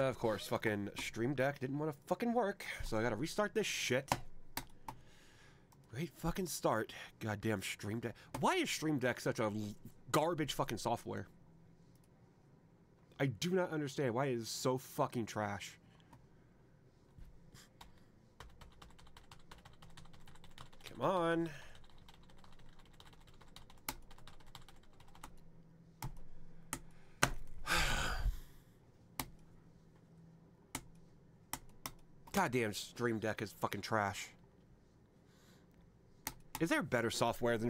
Uh, of course, fucking Stream Deck didn't want to fucking work, so I gotta restart this shit. Great fucking start. Goddamn Stream Deck. Why is Stream Deck such a garbage fucking software? I do not understand why it is so fucking trash. Come on. Goddamn Stream Deck is fucking trash. Is there better software than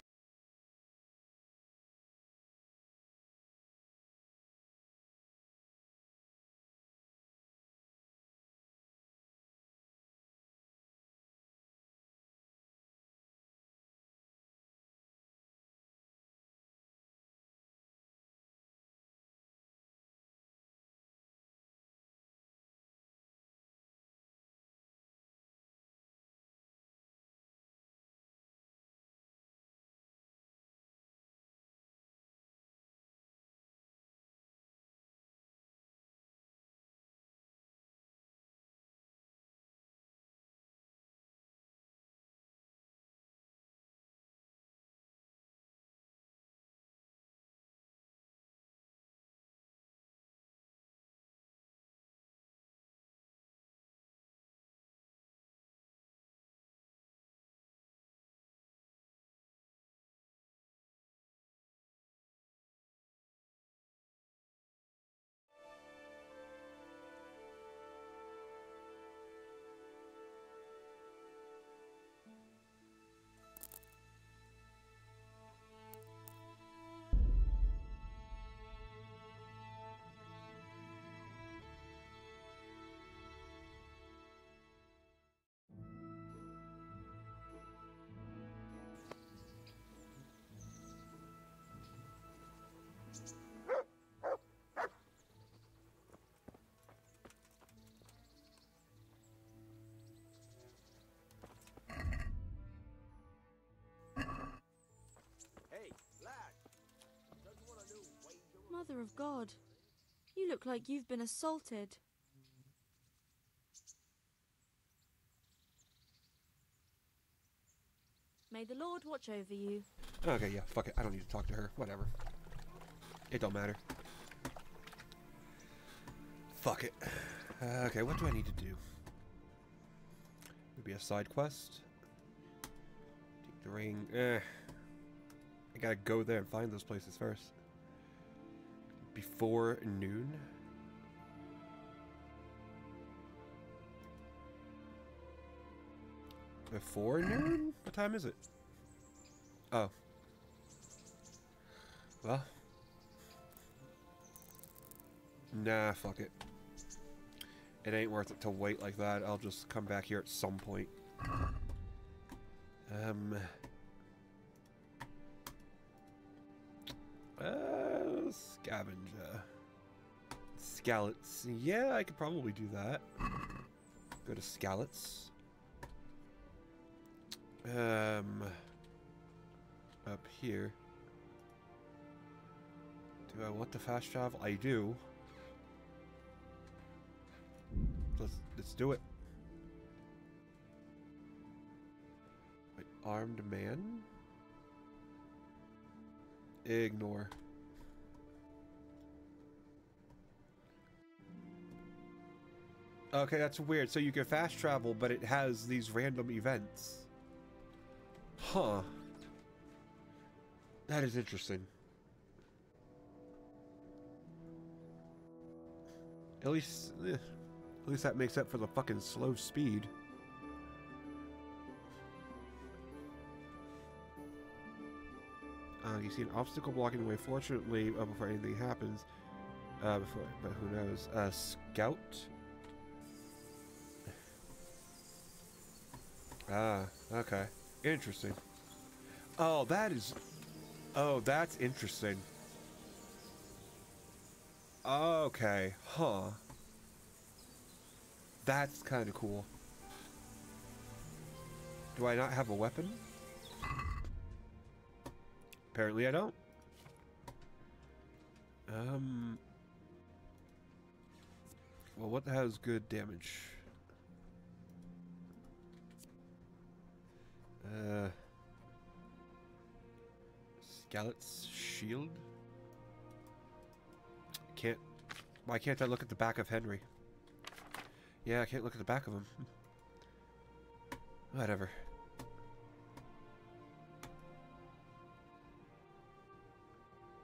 Mother of God, you look like you've been assaulted. May the Lord watch over you. Okay, yeah, fuck it. I don't need to talk to her. Whatever. It don't matter. Fuck it. Uh, okay, what do I need to do? Maybe a side quest? Take the ring. Eh. I gotta go there and find those places first. Before noon? Before noon? What time is it? Oh. Well. Nah, fuck it. It ain't worth it to wait like that. I'll just come back here at some point. Um... Uh, scavenger. Skalitz. Yeah, I could probably do that. Go to Skalitz. Um, up here. Do I want the fast travel? I do. Let's let's do it. Wait, armed man. Ignore. Okay, that's weird. So you can fast travel, but it has these random events. Huh. That is interesting. At least, eh, at least that makes up for the fucking slow speed. Uh, you see an obstacle blocking the way. Fortunately, uh, before anything happens, uh, before, but who knows? Uh, scout. Ah, okay. Interesting. Oh, that is... Oh, that's interesting. Okay, huh. That's kind of cool. Do I not have a weapon? Apparently I don't. Um... Well, what has good damage? Uh, Skelet's shield. Can't. Why can't I look at the back of Henry? Yeah, I can't look at the back of him. Whatever.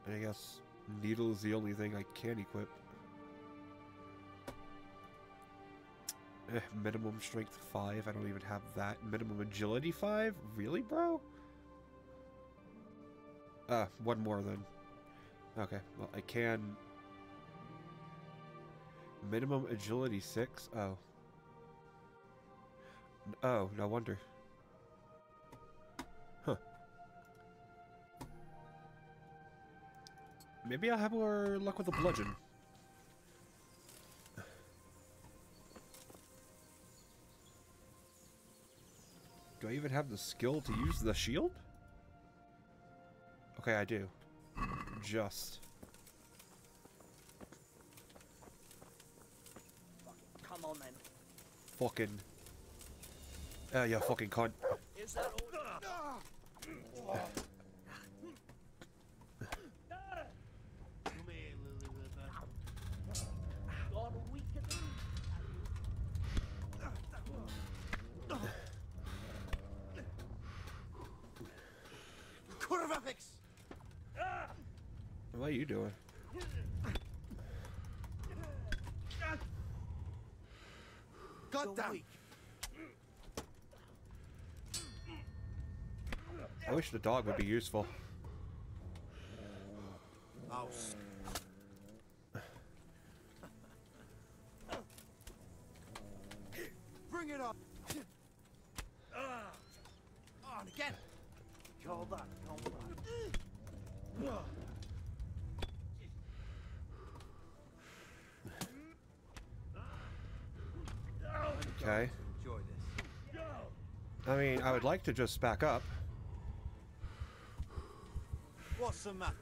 I guess needle is the only thing I can equip. minimum strength 5. I don't even have that. Minimum agility 5? Really, bro? Ah, one more then. Okay, well, I can... Minimum agility 6? Oh. Oh, no wonder. Huh. Maybe I'll have more luck with a bludgeon. Do I even have the skill to use the shield? Okay, I do. Just. Come on then. Fucking. Uh, yeah, fucking cunt. Is that all? Kurvafix! What are you doing? God damn! I wish the dog would be useful. Oh, s- Bring it up! On again! Call that combat. Okay. Enjoy this. I mean, I would like to just back up. What's the matter?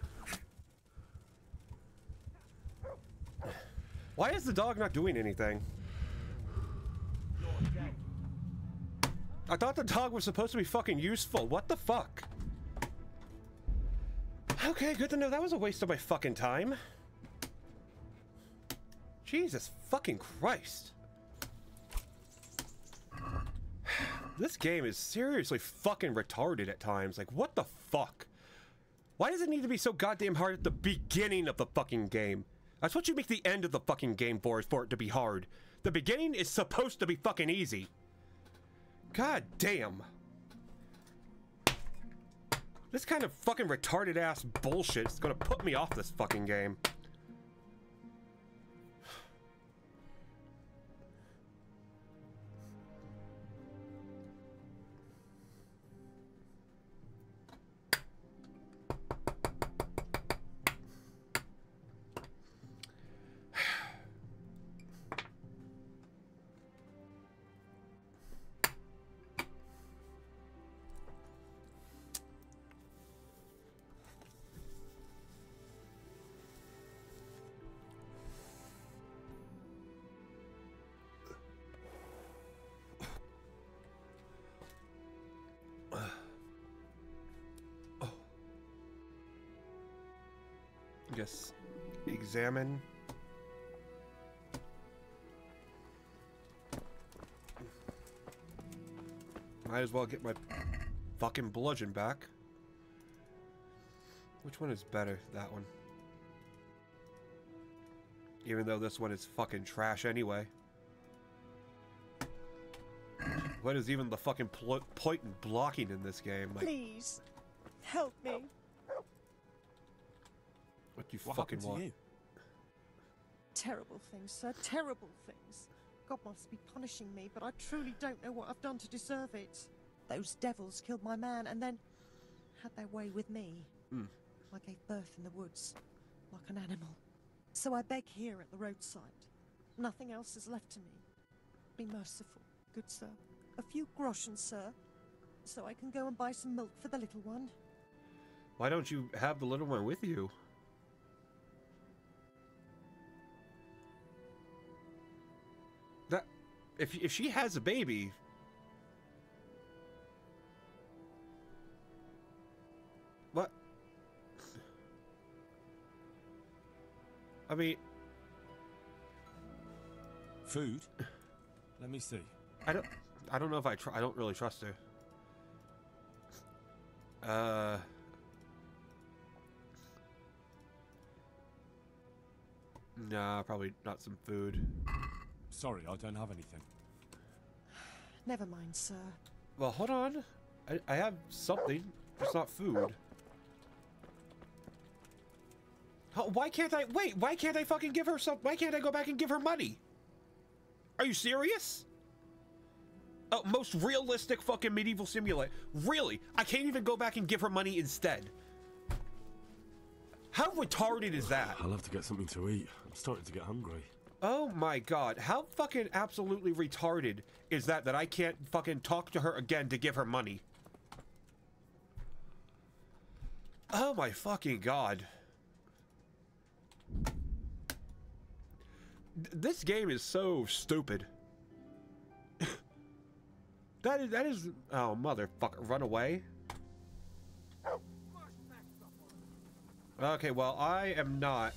Why is the dog not doing anything? I thought the dog was supposed to be fucking useful. What the fuck? Okay, good to know that was a waste of my fucking time. Jesus fucking Christ. This game is seriously fucking retarded at times. Like, what the fuck? Why does it need to be so goddamn hard at the beginning of the fucking game? That's what you make the end of the fucking game for, is for it to be hard. The beginning is supposed to be fucking easy. God damn. This kind of fucking retarded ass bullshit is gonna put me off this fucking game. Just examine. Might as well get my fucking bludgeon back. Which one is better? That one. Even though this one is fucking trash anyway. What is even the fucking pl point in blocking in this game? Like, Please, help me. What do you What fucking happened to want? you? Terrible things, sir. Terrible things. God must be punishing me, but I truly don't know what I've done to deserve it. Those devils killed my man and then had their way with me. Hmm. I gave birth in the woods, like an animal. So I beg here at the roadside. Nothing else is left to me. Be merciful, good sir. A few groschen, sir, so I can go and buy some milk for the little one. Why don't you have the little one with you? If if she has a baby, what? I mean, Food? Let me see. I don't. I don't know if I. Tr- I don't really trust her. Uh. Nah, probably not some food. Sorry, I don't have anything. Never mind, sir. Well, hold on. I, I have something. It's not food. How- Why can't I wait? Why can't I fucking give her some? Why can't I go back and give her money? Are you serious? Oh, most realistic fucking medieval simulator. Really? I can't even go back and give her money instead. How retarded is that? I'll have to get something to eat. I'm starting to get hungry. Oh my god, how fucking absolutely retarded is that that I can't fucking talk to her again to give her money? Oh my fucking god. This game is so stupid. that is that is oh motherfucker, run away. Okay, well, I am not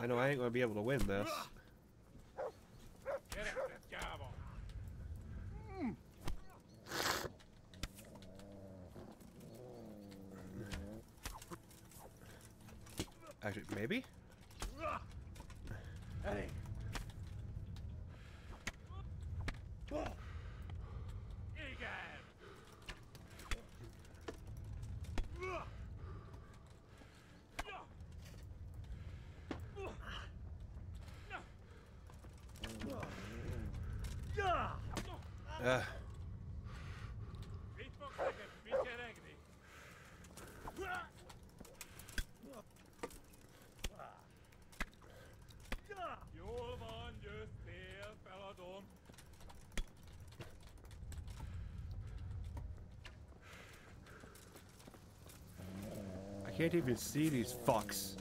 I know I ain't gonna be able to win this. Actually, maybe? Hey. Uh, Jól van, győztél, feladom. I can't even see these fucks.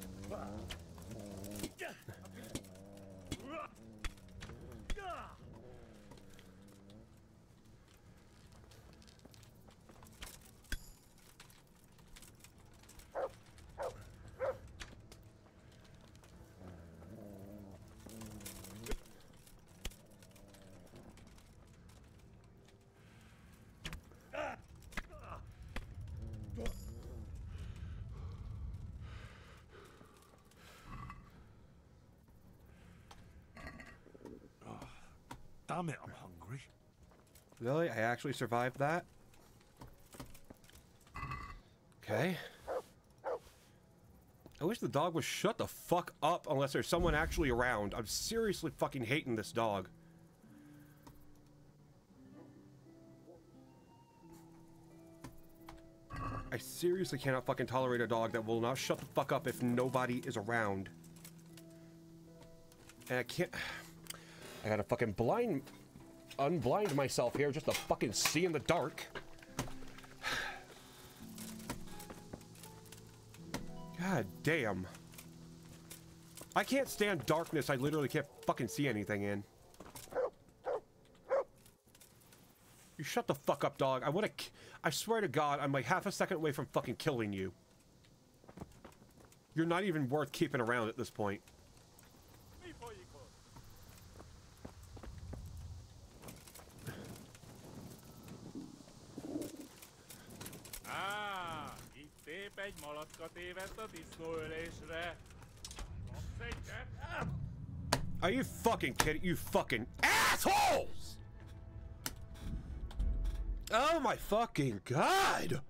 Damn it, I'm hungry. Really? I actually survived that? Okay. I wish the dog would shut the fuck up unless there's someone actually around. I'm seriously fucking hating this dog. I seriously cannot fucking tolerate a dog that will not shut the fuck up if nobody is around. And I can't... I gotta fucking blind... Unblind myself here just to fucking see in the dark. God damn. I can't stand darkness I literally can't fucking see anything in. You shut the fuck up, dog. I wanna... I swear to God, I'm like half a second away from fucking killing you. You're not even worth keeping around at this point. Fucking kidding? You fucking assholes! Oh my fucking god!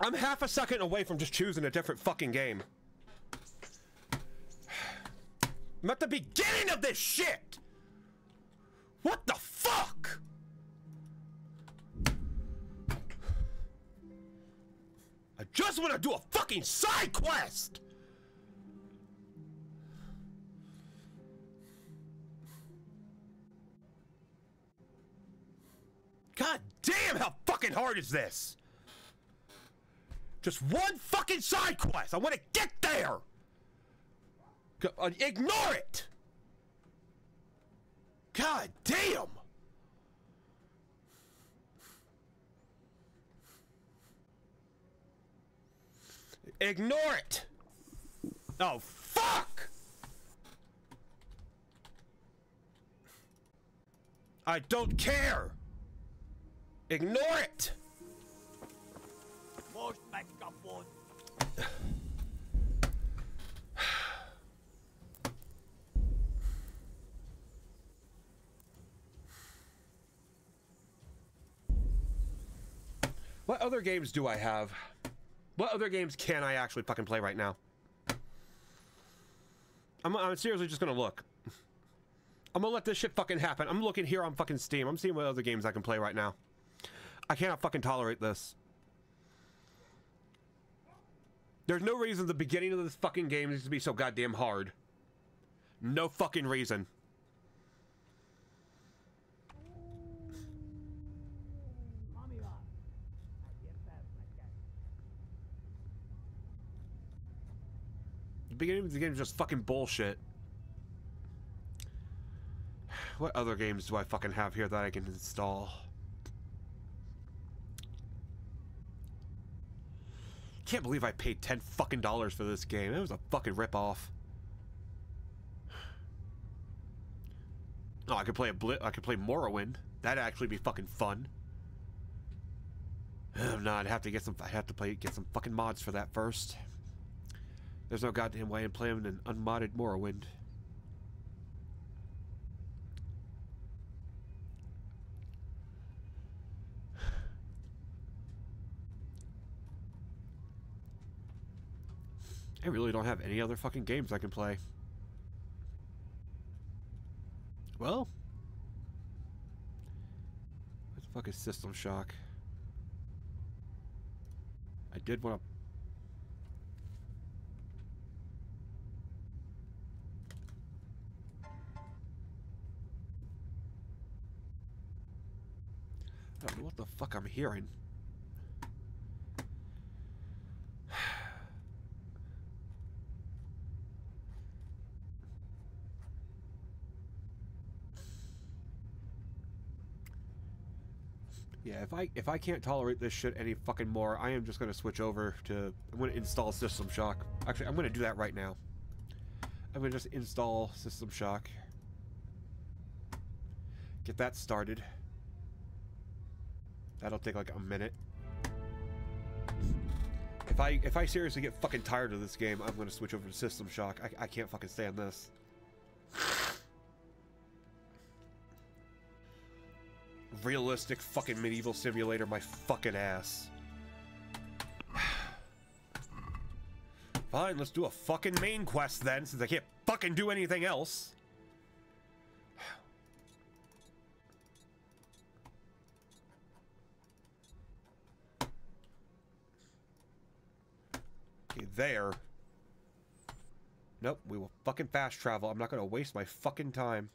I'm half a second away from just choosing a different fucking game. I'm at the beginning of this shit! What the fuck? I just want to do a fucking side quest! God damn, how fucking hard is this? Just one fucking side quest. I want to get there. Uh, ignore it. God damn. Ignore it. Oh, fuck. I don't care. Ignore it. Most back one. What other games do I have? What other games can I actually fucking play right now? I'm, I'm seriously just gonna look. I'm gonna let this shit fucking happen. I'm looking here on fucking Steam. I'm seeing what other games I can play right now. I cannot fucking tolerate this. There's no reason the beginning of this fucking game needs to be so goddamn hard. No fucking reason. The beginning of the game is just fucking bullshit. What other games do I fucking have here that I can install? Can't believe I paid ten fucking dollars for this game. It was a fucking ripoff. Oh, I could play a blit. I could play Morrowind. That'd actually be fucking fun. No, I'd have to get some. I have to play get some fucking mods for that first. There's no goddamn way I'm playing an unmodded Morrowind. I really don't have any other fucking games I can play. Well, what the fuck is System Shock? I did want to I don't know what the fuck I'm hearing. Yeah, if I if I can't tolerate this shit any fucking more, I am just gonna switch over to I'm gonna install System Shock. Actually, I'm gonna do that right now. I'm gonna just install System Shock. Get that started. That'll take like a minute. If I if I seriously get fucking tired of this game, I'm gonna switch over to System Shock. I, I can't fucking stand this. Realistic fucking medieval simulator, my fucking ass. Fine, let's do a fucking main quest then, since I can't fucking do anything else. Okay, there. Nope, we will fucking fast travel. I'm not gonna waste my fucking time.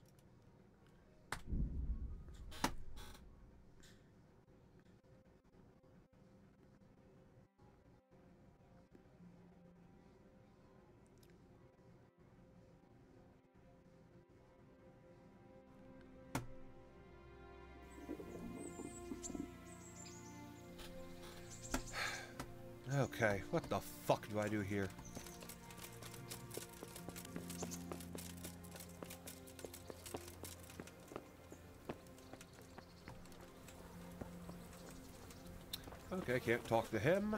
Do here? Okay, I can't talk to him.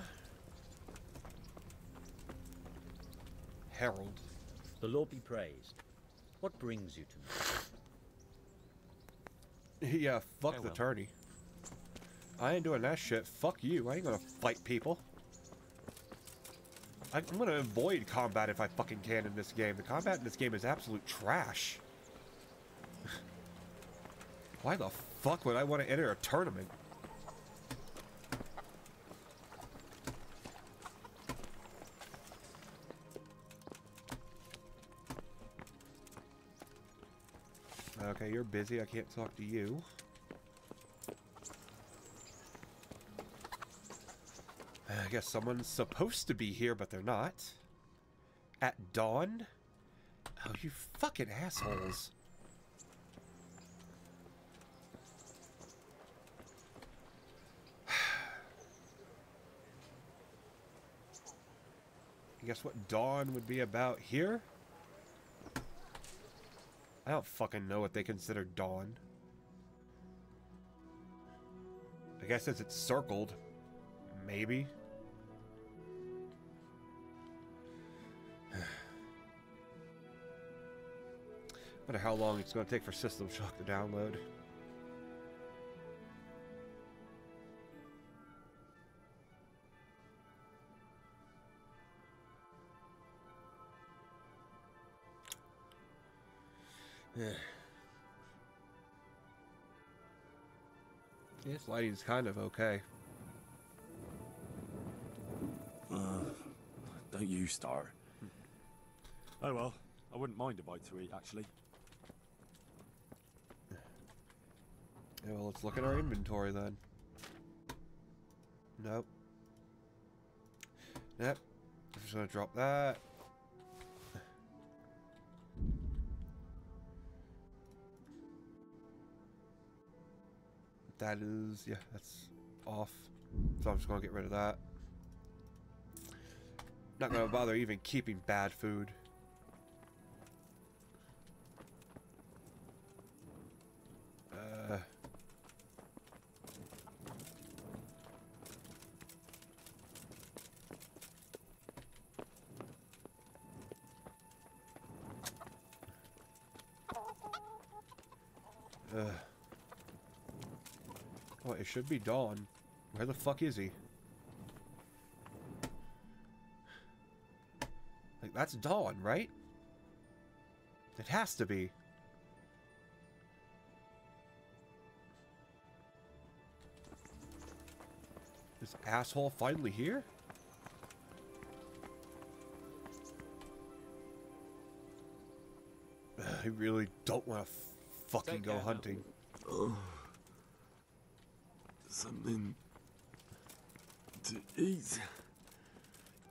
Harold. The Lord be praised. What brings you to me? yeah, uh, fuck the Farewell. tourney. I ain't doing that shit. Fuck you. I ain't gonna fight people. I'm gonna avoid combat if I fucking can in this game. The combat in this game is absolute trash. Why the fuck would I want to enter a tournament? Okay, you're busy. I can't talk to you. I guess someone's supposed to be here, but they're not. At dawn? Oh, you fucking assholes. Guess what dawn would be about here? I don't fucking know what they consider dawn. I guess as it's circled, maybe. Wonder how long it's going to take for System Shock to download. Yeah. This lighting's kind of okay. Uh, don't you start. Oh well, I wouldn't mind a bite to eat, actually. Yeah, well, let's look at our inventory then. Nope. Yep. I'm just gonna drop that. That is, yeah, that's off. So I'm just gonna get rid of that. Not gonna bother even keeping bad food. Should be dawn. Where the fuck is he? Like, that's dawn, right? It has to be. This asshole finally here? I really don't want to fucking Take go care now. hunting. Something to eat.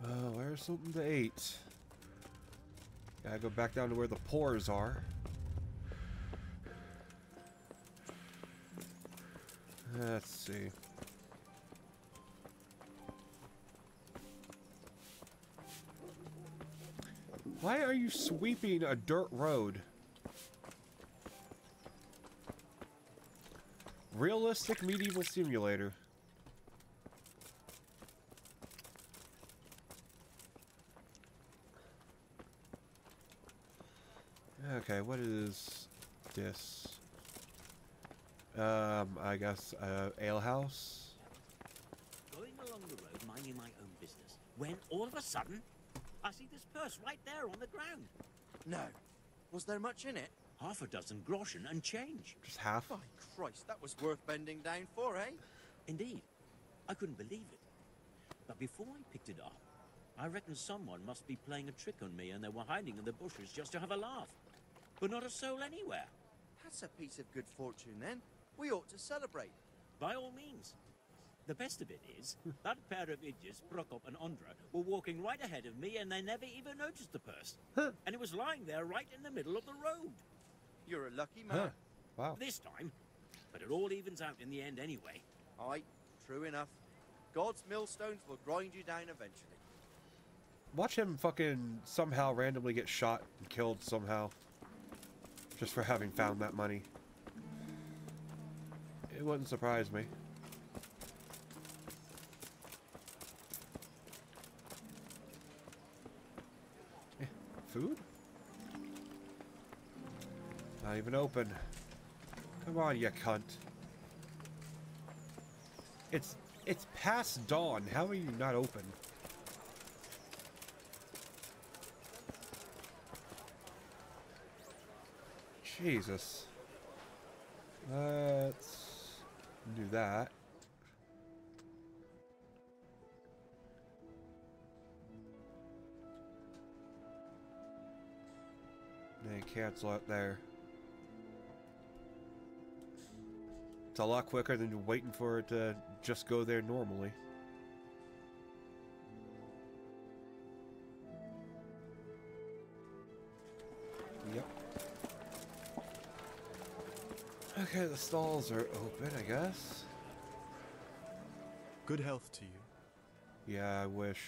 Uh, where's something to eat? Gotta go back down to where the pores are. Let's see. Why are you sweeping a dirt road? Realistic medieval simulator. Okay, what is this? Um, I guess, uh, ale house? Going along the road, minding my own business, when all of a sudden, I see this purse right there on the ground. No. Was there much in it? Half a dozen groschen and change. Just half? By Christ, that was worth bending down for, eh? Indeed. I couldn't believe it. But before I picked it up, I reckon someone must be playing a trick on me and they were hiding in the bushes just to have a laugh. But not a soul anywhere. That's a piece of good fortune, then. We ought to celebrate. By all means. The best of it is, that pair of idiots, Prokop and Andra, were walking right ahead of me and they never even noticed the purse. and it was lying there right in the middle of the road. You're a lucky man. Huh. Wow. This time. But it all evens out in the end anyway. Aye, true enough. God's millstones will grind you down eventually. Watch him fucking somehow randomly get shot and killed somehow. Just for having found that money. It wouldn't surprise me. Eh, Food? Not even open. Come on, you cunt. It's it's past dawn. How are you not open? Jesus. Let's do that. Then cancel it there. It's a lot quicker than waiting for it to just go there normally. Yep. Okay, the stalls are open, I guess. Good health to you. Yeah, I wish.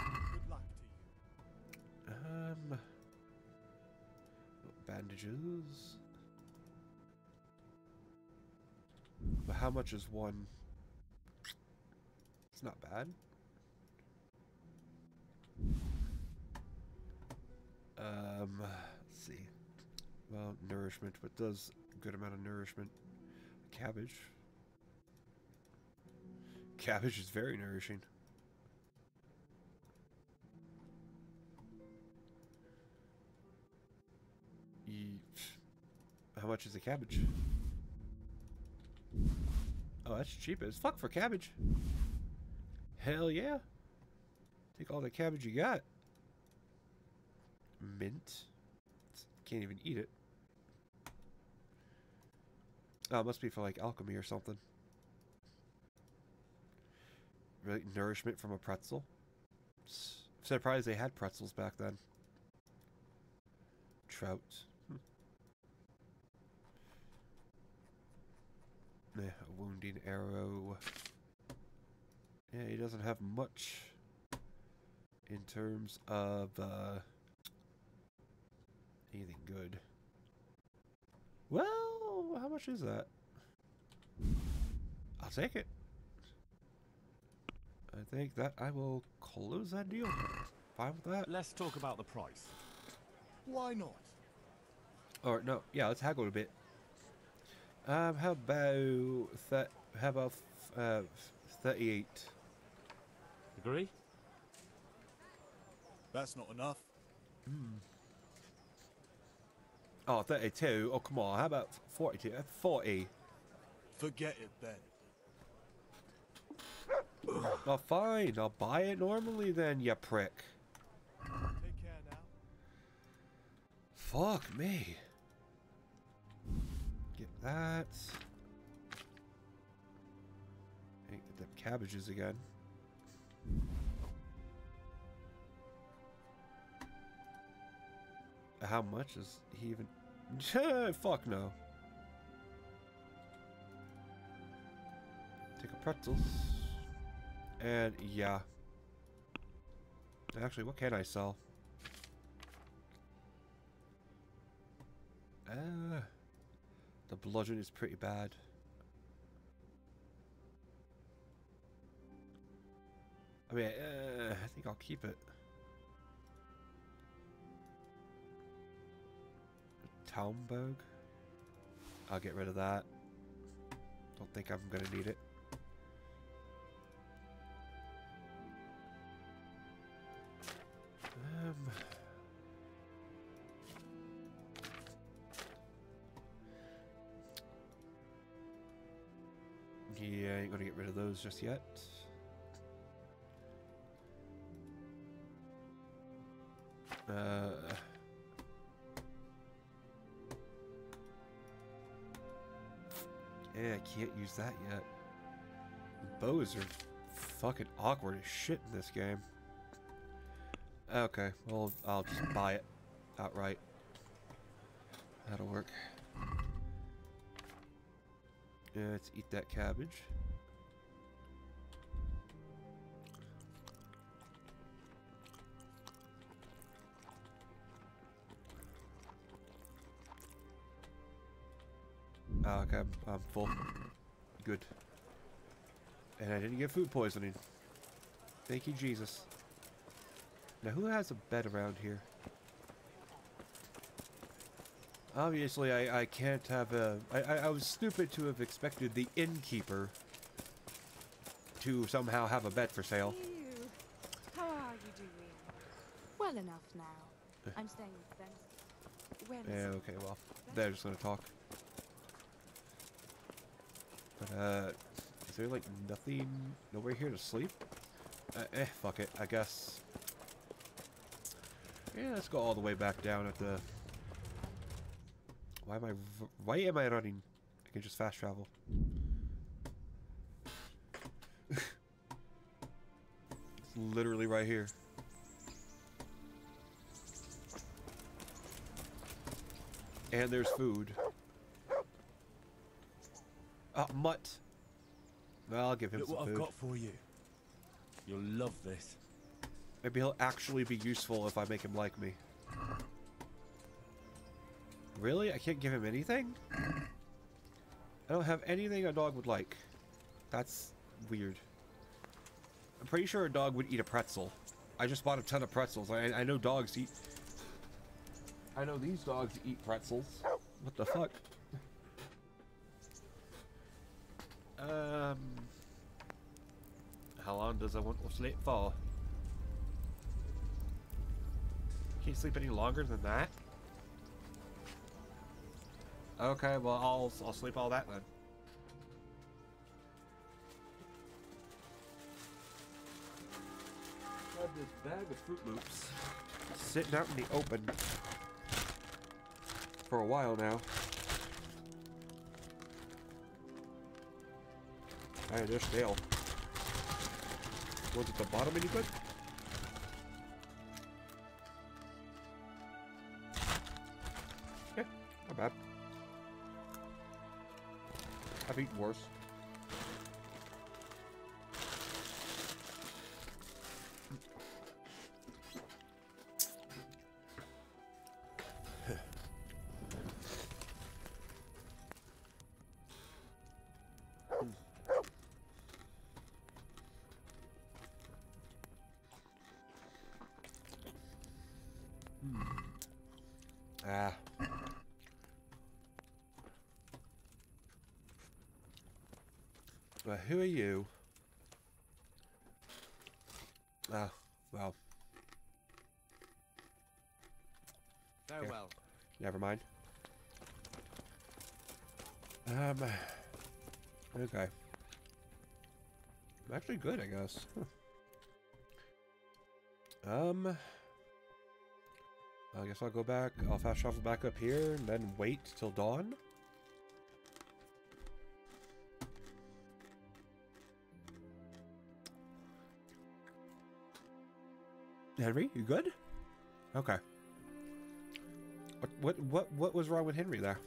Good luck to you. Um... Bandages... how much is one? It's not bad. Um, let's see. Well, nourishment, but does a good amount of nourishment. Cabbage. Cabbage is very nourishing. Ye- How much is a cabbage? Oh, that's cheap as fuck for cabbage. Hell yeah. Take all the cabbage you got. Mint. Can't even eat it. Oh, it must be for like alchemy or something. Really, nourishment from a pretzel. Surprised they had pretzels back then. Trout. Hmm. Eh, a wounding arrow. Yeah, he doesn't have much in terms of uh, anything good. Well, how much is that? I'll take it. I think that I will close that deal. Fine with that. Let's talk about the price. Why not? Or no, yeah, let's haggle a bit. Um, how about that? How about f- uh, thirty-eight? Agree? That's not enough. Oh, 32. Oh, come on. How about 42? Uh, 40. Forget it then. Oh, fine. I'll buy it normally then, you prick. Take care now. Fuck me. That. Hey, get them cabbages again. How much is he even? Fuck no. Take a pretzels. And yeah. Actually, what can I sell? The bludgeon is pretty bad. I mean, uh, I think I'll keep it. Talmberg? I'll get rid of that. Don't think I'm gonna need it. Just yet. Uh, yeah, I can't use that yet. Bows are fucking awkward as shit in this game. Okay, well, I'll just buy it outright. That'll work. Yeah, let's eat that cabbage. Okay, I'm, I'm full. Good. And I didn't get food poisoning. Thank you, Jesus. Now, who has a bed around here? Obviously, I, I can't have a... I, I, I was stupid to have expected the innkeeper to somehow have a bed for sale. How are you doing? Well enough now. Eh. I'm staying with them. When Yeah, okay, well, they're just gonna talk. But, uh, is there, like, nothing, nowhere here to sleep? Uh, eh, fuck it, I guess. Yeah, let's go all the way back down at the... Why am I, why am I running? I can just fast travel. it's literally right here. And there's food. Uh, mutt. Well, I'll give him Look some what food. I've got for you. You'll love this. Maybe he'll actually be useful if I make him like me. Really? I can't give him anything? I don't have anything a dog would like. That's weird. I'm pretty sure a dog would eat a pretzel. I just bought a ton of pretzels. I, I know dogs eat... I know these dogs eat pretzels. What the fuck? Um... How long does I want to sleep for? Can't sleep any longer than that? Okay, well, I'll, I'll sleep all that then. Have this bag of Froot Loops sitting out in the open for a while now. Hey, they're stale. Was at the bottom any good? Yeah, not bad. I've eaten worse. You? Ah, well. Farewell. Never mind. Um. Okay. I'm actually good, I guess. Um. I guess I'll go back. I'll fast travel back up here and then wait till dawn. Henry, you good? Okay. What what what what was wrong with Henry there?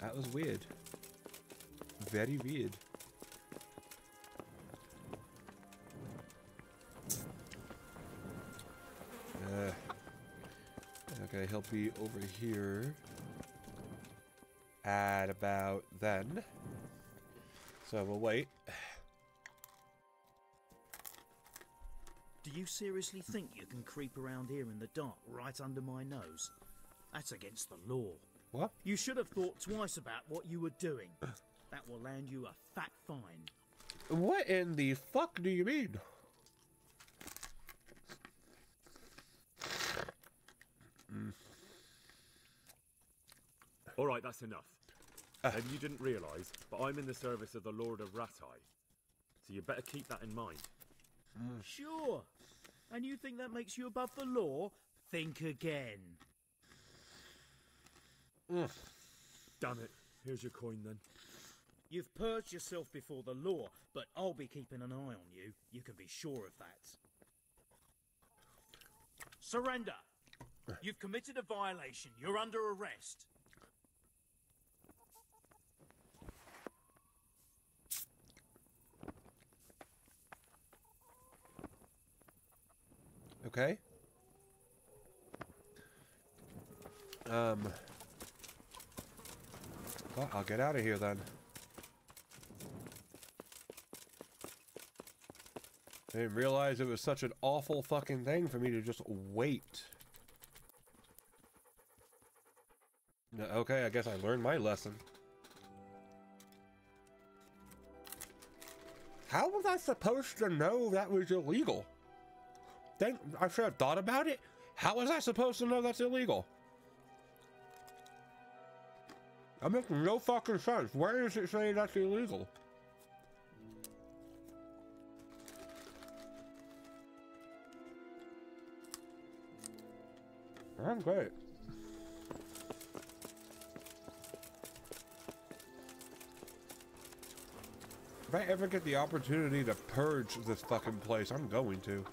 That was weird. Very weird. Uh, okay, he'll be over here at about then. So we'll wait. You seriously think you can creep around here in the dark right under my nose? That's against the law. What? You should have thought twice about what you were doing. That will land you a fat fine. What in the fuck do you mean? All right, that's enough. Maybe you didn't realise, but I'm in the service of the Lord of Rattay. So you better keep that in mind. Mm. Sure. And you think that makes you above the law? Think again. Damn it. Here's your coin then. You've purged yourself before the law, but I'll be keeping an eye on you. You can be sure of that. Surrender! You've committed a violation. You're under arrest. Okay. Um. Well, I'll get out of here then. I didn't realize it was such an awful fucking thing for me to just wait. Okay, I guess I learned my lesson. How was I supposed to know that was illegal? Then I should have thought about it. How was I supposed to know that's illegal? That makes no fucking sense. Where does it say that's illegal? I'm great. If I ever get the opportunity to purge this fucking place, I'm going to.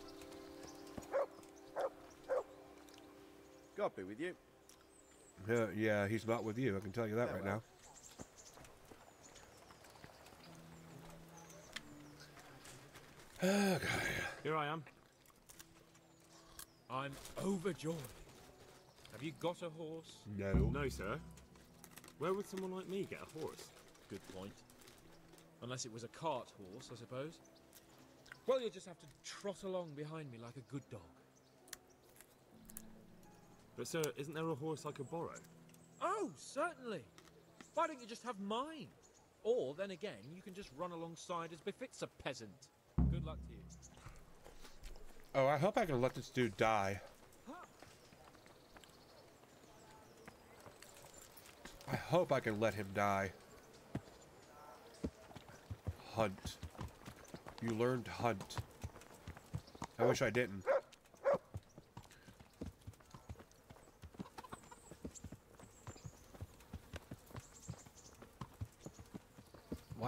God be with you. Yeah, yeah, he's not with you. I can tell you that Yeah, right well. now. Oh, okay. Here I am. I'm overjoyed. Have you got a horse? No. No, sir. Where would someone like me get a horse? Good point. Unless it was a cart horse, I suppose. Well, you'll just have to trot along behind me like a good dog. But, sir, isn't there a horse I could borrow? Oh, certainly. Why don't you just have mine? Or, then again, you can just run alongside as befits a peasant. Good luck to you. Oh, I hope I can let this dude die. I hope I can let him die. Hunt. You learned to hunt. I wish I didn't.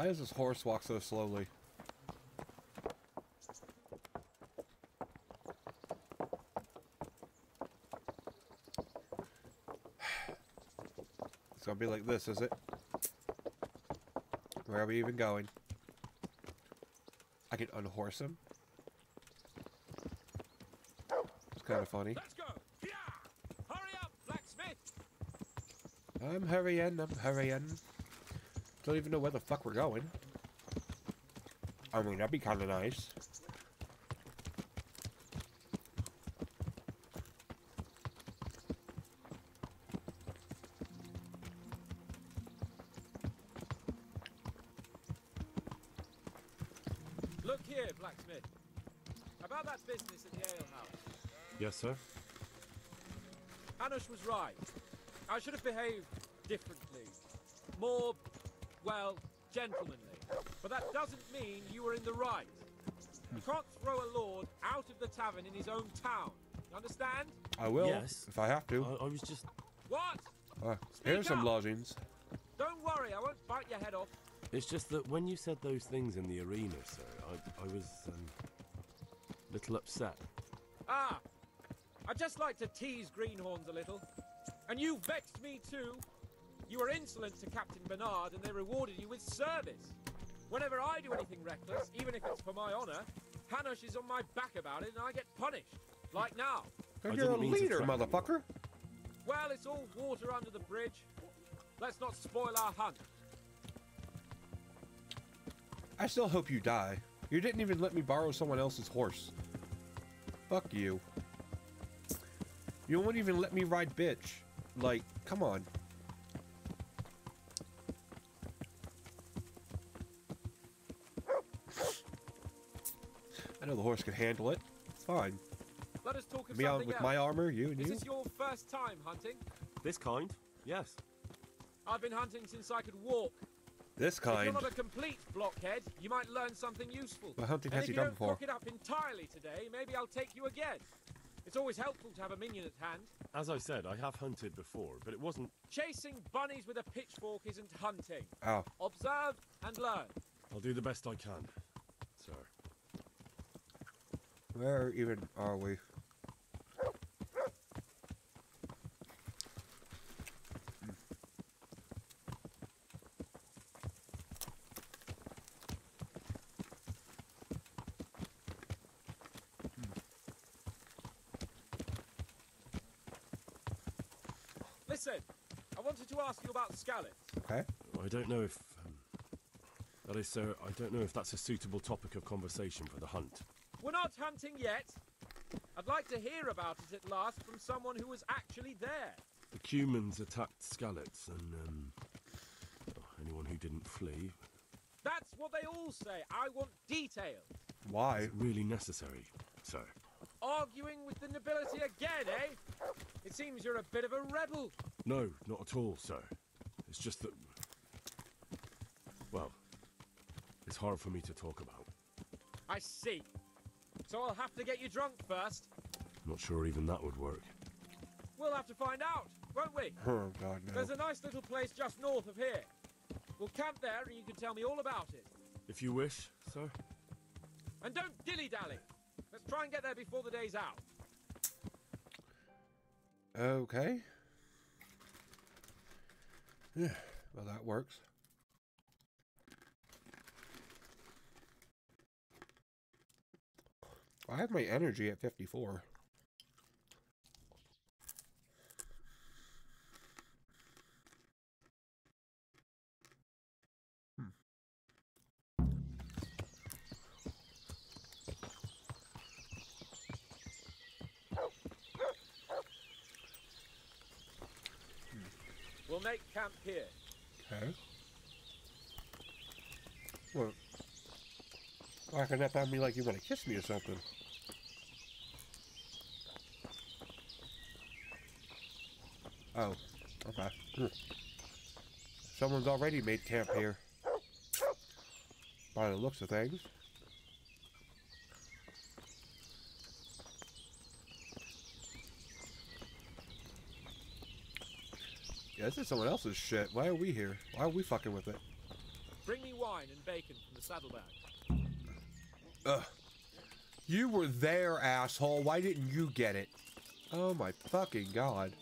Why does this horse walk so slowly? It's gonna be like this, is it? Where are we even going? I can unhorse him. It's kind of funny. Let's go! Yeah! Hurry up, blacksmith! I'm hurrying, I'm hurrying. Don't even know where the fuck we're going. I mean, that'd be kind of nice. Look here, blacksmith. About that business at the alehouse. Yes, sir. Hanush was right. I should have behaved differently. More, well, gentlemanly. But that doesn't mean you were in the right. You can't throw a lord out of the tavern in his own town. You understand? I will, Yes. if I have to. I, I was just. What? Uh, here's some lodgings. Don't worry, I won't bite your head off. It's just that when you said those things in the arena, sir, I, I was um, little upset. Ah, I just like to tease greenhorns a little. And you vexed me too. You were insolent to Captain Bernard and they rewarded you with service. Whenever I do anything reckless, even if it's for my honor, Hanush is on my back about it and I get punished. Like now. You're I a didn't mean to leader, motherfucker. Well, it's all water under the bridge. Let's not spoil our hunt. I still hope you die. You didn't even let me borrow someone else's horse. Fuck you. You won't even let me ride bitch. Like, come on. Horse can handle it. It's fine. Let us talk of Me on something with else. my armor, you and Is you. this your first time hunting? This kind? Yes. I've been hunting since I could walk. This kind. If you're kind. not a complete blockhead, you might learn something useful. What hunting and has if you don't before? cock it up entirely today, maybe I'll take you again. It's always helpful to have a minion at hand. As I said, I have hunted before, but it wasn't. Chasing bunnies with a pitchfork isn't hunting. Ow. Observe and learn. I'll do the best I can, sir. Where even are we? Listen, I wanted to ask you about Skalitz. Okay. I don't know if. Um, that is, sir, I don't know if that's a suitable topic of conversation for the hunt. We're hunting yet. I'd like to hear about it at last from someone who was actually there. The Cumans attacked Skalitz, and um, oh, anyone who didn't flee. That's what they all say. I want details. Why? Is it really necessary, sir? Arguing with the nobility again, eh? It seems you're a bit of a rebel. No, not at all, sir. It's just that. Well, it's hard for me to talk about. I see. So I'll have to get you drunk first. Not sure even that would work. We'll have to find out, won't we? Oh god no. There's a nice little place just north of here. We'll camp there and you can tell me all about it. If you wish, sir. And don't dilly-dally. Let's try and get there before the day's out. Okay. Yeah, well, that works. I have my energy at 54. Hmm. We'll make camp here. Okay. Can that on me like you want to kiss me or something? Oh, okay. Someone's already made camp here. By the looks of things. Yeah, this is someone else's shit. Why are we here? Why are we fucking with it? Bring me wine and bacon from the saddlebag. Ugh. You were there, asshole. Why didn't you get it? Oh my fucking god.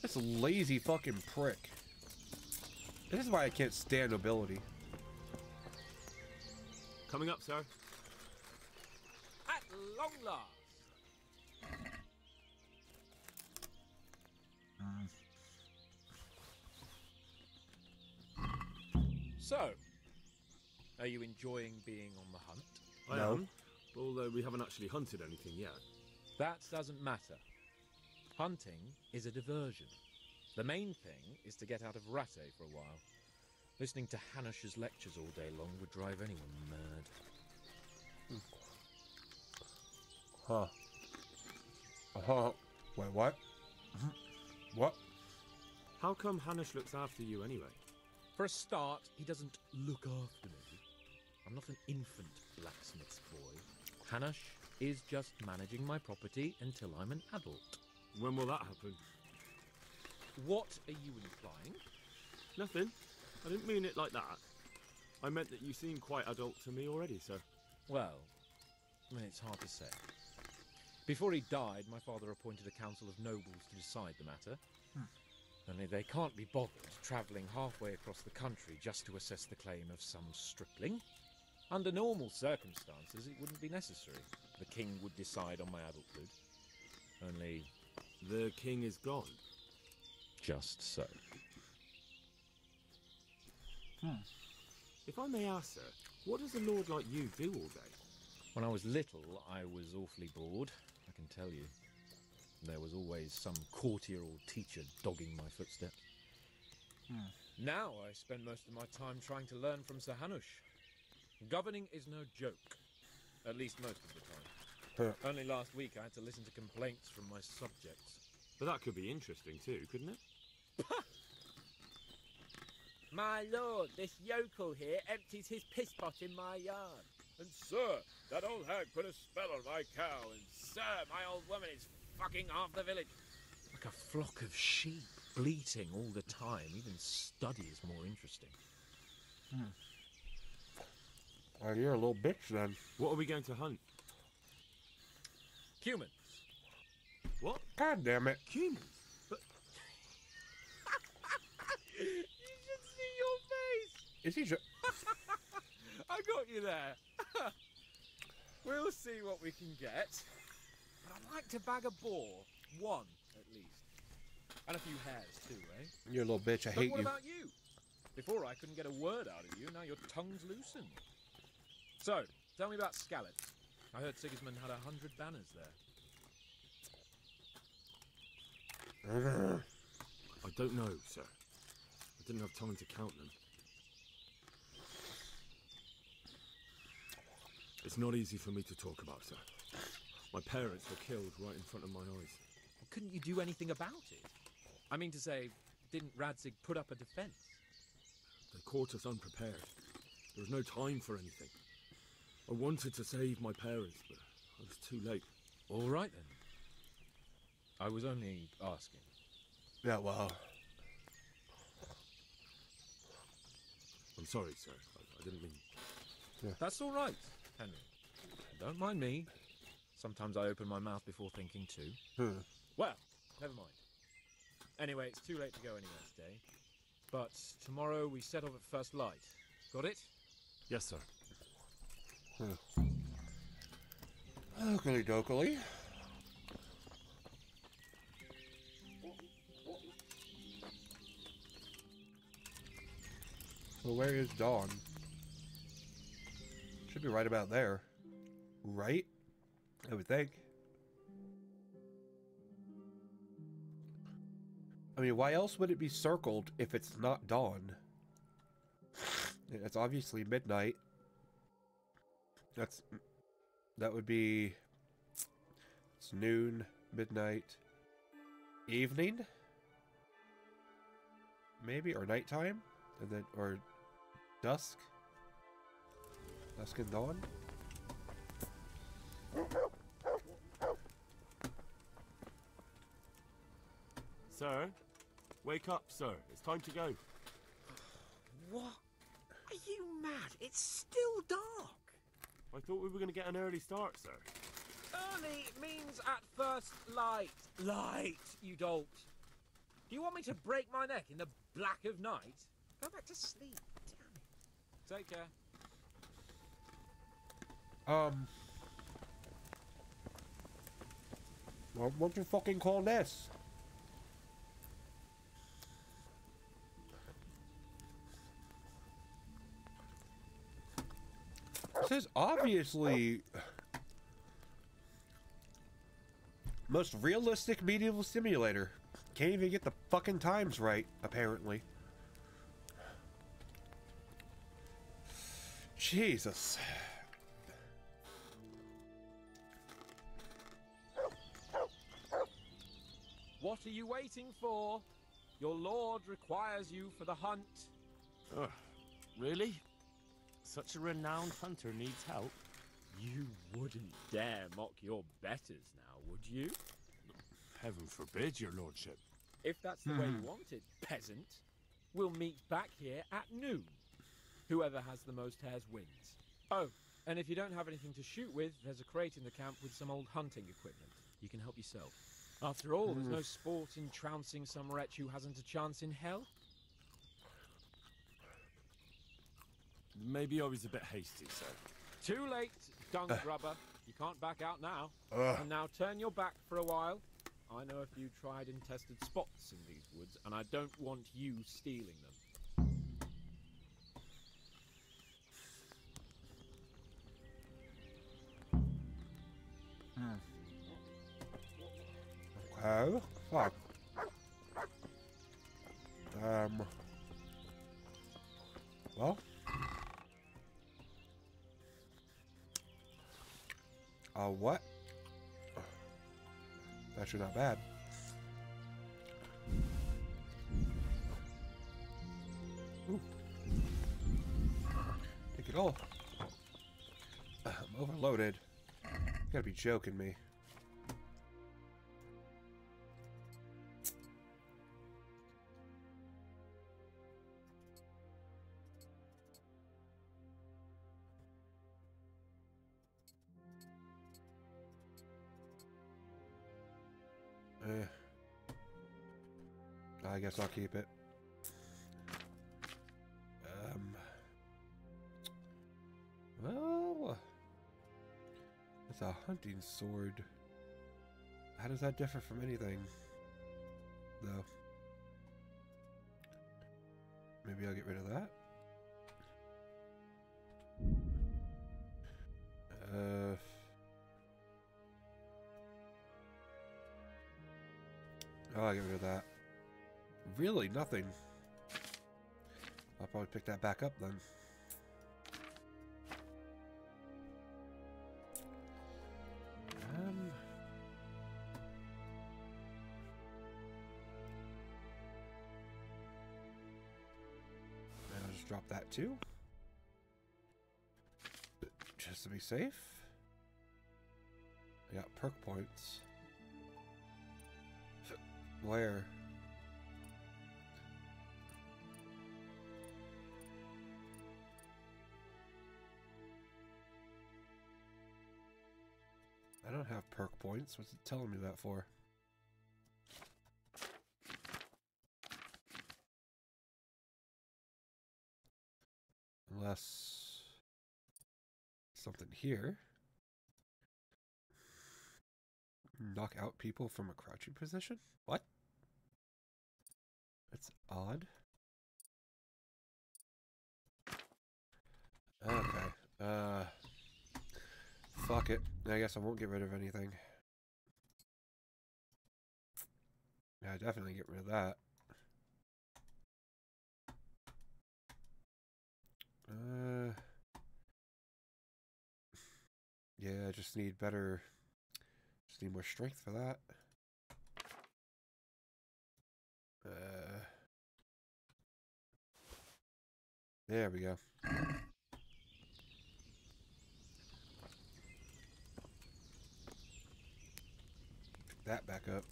This lazy fucking prick. This is why I can't stand nobility. Coming up, sir. At long last. Are you enjoying being on the hunt? I No. am. Although we haven't actually hunted anything yet. That doesn't matter. Hunting is a diversion. The main thing is to get out of Rattay for a while. Listening to Hanush's lectures all day long would drive anyone mad. Huh. Uh-huh. Wait, what? What? How come Hanush looks after you anyway? For a start, he doesn't look after me. I'm not an infant blacksmith's boy. Hanush is just managing my property until I'm an adult. When will that happen? What are you implying? Nothing. I didn't mean it like that. I meant that you seem quite adult to me already, sir. Well, I mean, it's hard to say. Before he died, my father appointed a council of nobles to decide the matter. Hmm. Only they can't be bothered travelling halfway across the country just to assess the claim of some stripling. Under normal circumstances, it wouldn't be necessary. The king would decide on my adulthood. Only The king is gone. just so. Hmm. If I may ask, sir, what does a lord like you do all day? When I was little, I was awfully bored, I can tell you. There was always some courtier or teacher dogging my footsteps. Hmm. Now I spend most of my time trying to learn from Sir Hanush. Governing is no joke, at least most of the time. Huh. Only last week I had to listen to complaints from my subjects. But that could be interesting too, couldn't it? My lord, this yokel here empties his piss pot in my yard. And sir, that old hag put a spell on my cow, and sir, my old woman is fucking half the village. Like a flock of sheep, bleating all the time. Even study is more interesting. Hmm. Oh, you're a little bitch then. What are we going to hunt? Humans. What? God damn it. Humans? But you should see your face. Is he just... I got you there. we'll see what we can get. But I'd like to bag a boar. One, at least. And a few hares, too, eh? You're a little bitch. I but hate what you. about you? Before I couldn't get a word out of you, now your tongue's loosened. So, tell me about Skalitz. I heard Sigismund had a hundred banners there. I don't know, sir. I didn't have time to count them. It's not easy for me to talk about, sir. My parents were killed right in front of my eyes. Couldn't you do anything about it? I mean to say, didn't Radzig put up a defense? They caught us unprepared. There was no time for anything. I wanted to save my parents, but I was too late. All right then. I was only asking. Yeah, well... I'm sorry, sir. I, I didn't mean. That's all right, Henry. Don't mind me. Sometimes I open my mouth before thinking too. Hmm. Well, never mind. Anyway, it's too late to go anywhere today. But tomorrow we set off at first light. Got it? Yes, sir. Hmm. Oakley dokily. Well, where is Dawn? Should be right about there. Right? I would think. I mean, why else would it be circled if it's not dawn? It's obviously midnight. That's that would be it's noon, midnight, evening, maybe or nighttime, and then or dusk, dusk and dawn. Sir? Wake up, sir. It's time to go. What? Are you mad? It's still dark. I thought we were going to get an early start, sir. Early means at first light. Light, you dolt. Do you want me to break my neck in the black of night? Go back to sleep. Damn it. Take care. Um, what do you fucking call this? This is obviously most realistic medieval simulator. Can't even get the fucking times right, apparently. Jesus. What are you waiting for? Your lord requires you for the hunt. Ugh, really? Such a renowned hunter needs help. You wouldn't dare mock your betters now, would you? Heaven forbid, your lordship. If that's the way you hmm. want it, peasant, we'll meet back here at noon. Whoever has the most hares wins. Oh, and if you don't have anything to shoot with, there's a crate in the camp with some old hunting equipment. You can help yourself. After all, there's no sport in trouncing some wretch who hasn't a chance in hell. Maybe I was a bit hasty, sir. Too late, dung grubber. You can't back out now. Ugh. And now turn your back for a while. I know a few tried and tested spots in these woods, and I don't want you stealing them. Oh, fuck. Um. Well. Uh, what? Actually, not bad. Ooh. Take it all. I'm overloaded. You gotta be joking me. Guess I'll keep it. Um. Well, it's a hunting sword. How does that differ from anything, though? Maybe I'll get rid of that. Uh. Oh, I get rid of that. Really, nothing. I'll probably pick that back up then. Um. And I'll just drop that too. Just to be safe. I got perk points. Where? I don't have perk points. What's it telling me that for? Unless something here. Knock out people from a crouching position? What? That's odd. Okay. Uh fuck it. I guess I won't get rid of anything. Yeah, definitely get rid of that. Uh Yeah, I just need better just need more strength for that. Uh There we go. that back up.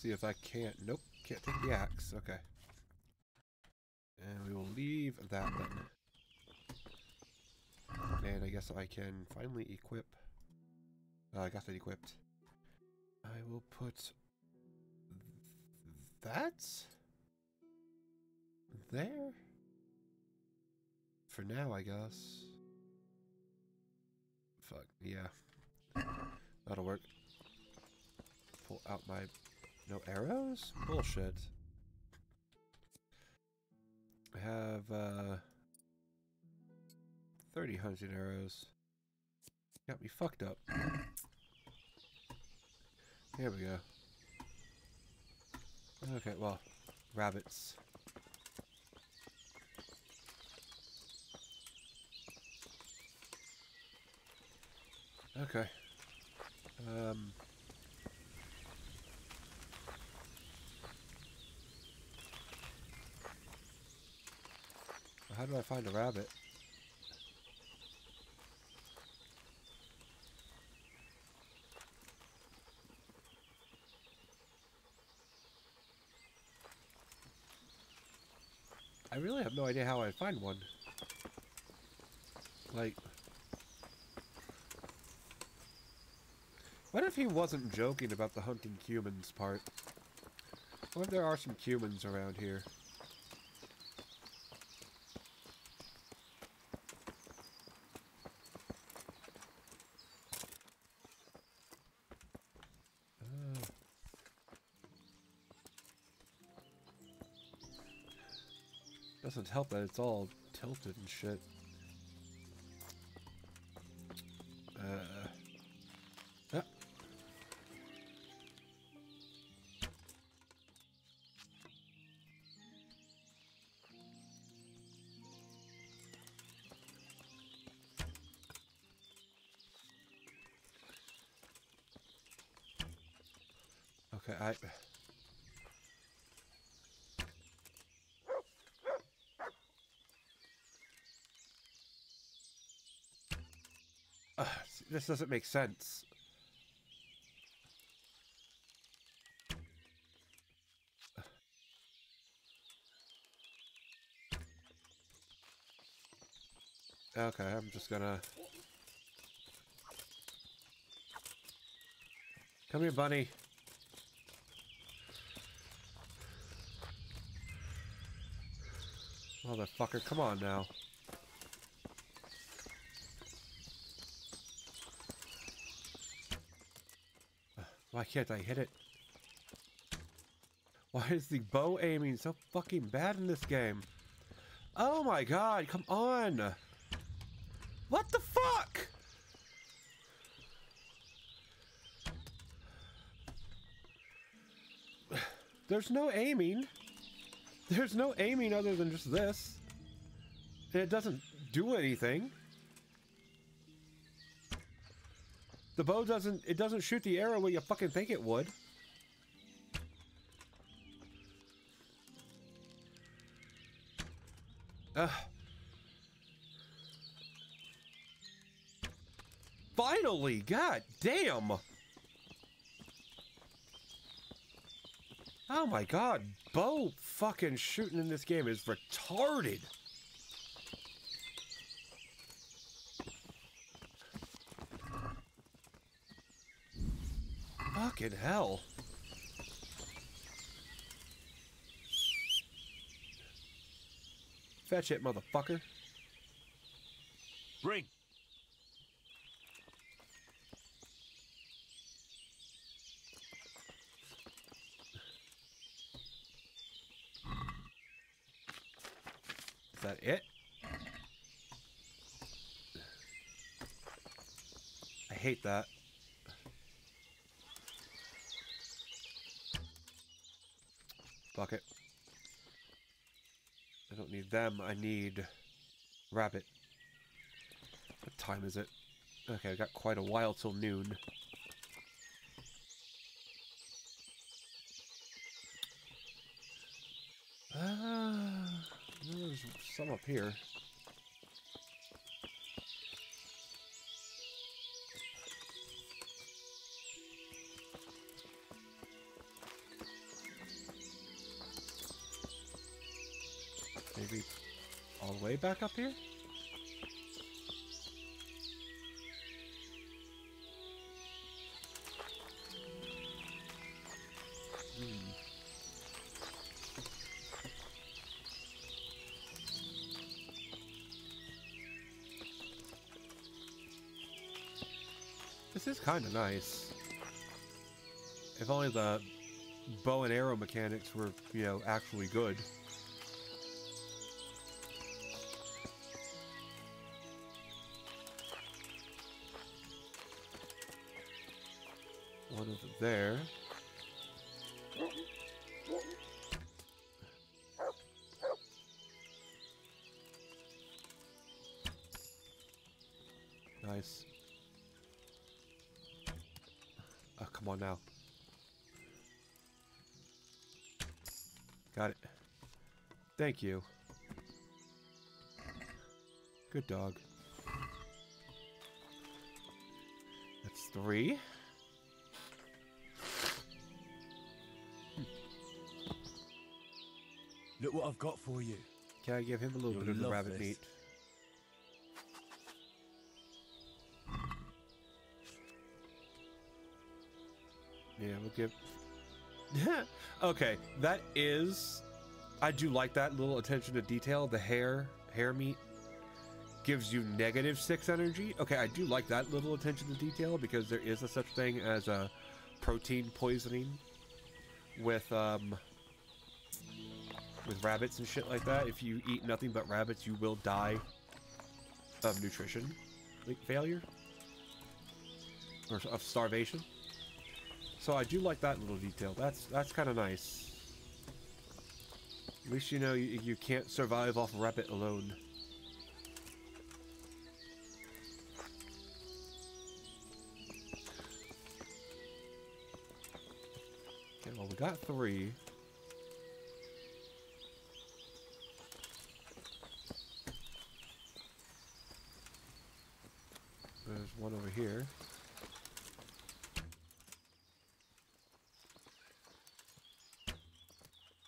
See if I can't. Nope, can't take the axe. Okay. And we will leave that then. And I guess I can finally equip. Oh, I got that equipped. I will put th that there for now, I guess. Fuck yeah, that'll work. Pull out my no arrows. Bullshit. I have uh 30 hunting arrows. Got me fucked up. Here we go. Okay, well, rabbits. Okay. Um. How do I find a rabbit? I really have no idea how I'd find one. Like, what if he wasn't joking about the hunting humans part? What if there are some humans around here? Uh. Doesn't help that it's all tilted and shit. This doesn't make sense. Okay, I'm just gonna... Come here, bunny. Motherfucker, come on now. Why can't I hit it? Why is the bow aiming so fucking bad in this game? Oh my god, come on! What the fuck? There's no aiming. There's no aiming other than just this. And it doesn't do anything. The bow doesn't, it doesn't shoot the arrow where you fucking think it would. Ugh. Finally, god damn. Oh my god, bow fucking shooting in this game is retarded. Fucking hell. Fetch it, motherfucker. Bring. Is that it? I hate that. Fuck it. I don't need them, I need rabbit. What time is it? Okay, I got quite a while till noon. Ah, there's some up here. Maybe all the way back up here? Hmm. This is kind of nice. If only the bow and arrow mechanics were, you know, actually good. There. Nice. Oh, come on now. Got it. Thank you. Good dog. That's three. Look what I've got for you. Can I give him a little You'll bit of the rabbit this. meat? Yeah, we'll give. okay, that is. I do like that little attention to detail. The hare, hare meat, gives you negative six energy. Okay, I do like that little attention to detail because there is a such thing as a protein poisoning with um with rabbits and shit like that. If you eat nothing but rabbits, you will die of nutrition like failure or of starvation. So I do like that little detail. That's that's kind of nice. At least you know you, you can't survive off rabbit alone. Okay, well we got three. There's one over here.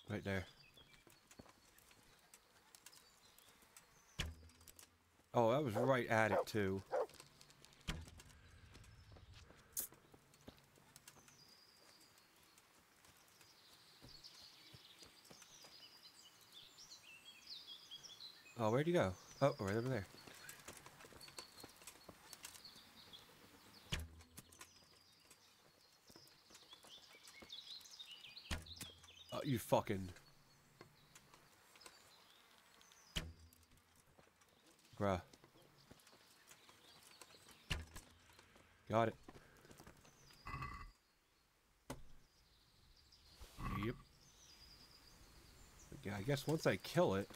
Right there. Oh, that was right at it too. Oh, where'd you go? Oh, right over there. You fucking. Bruh. Got it. Yep. Yeah, I guess once I kill it.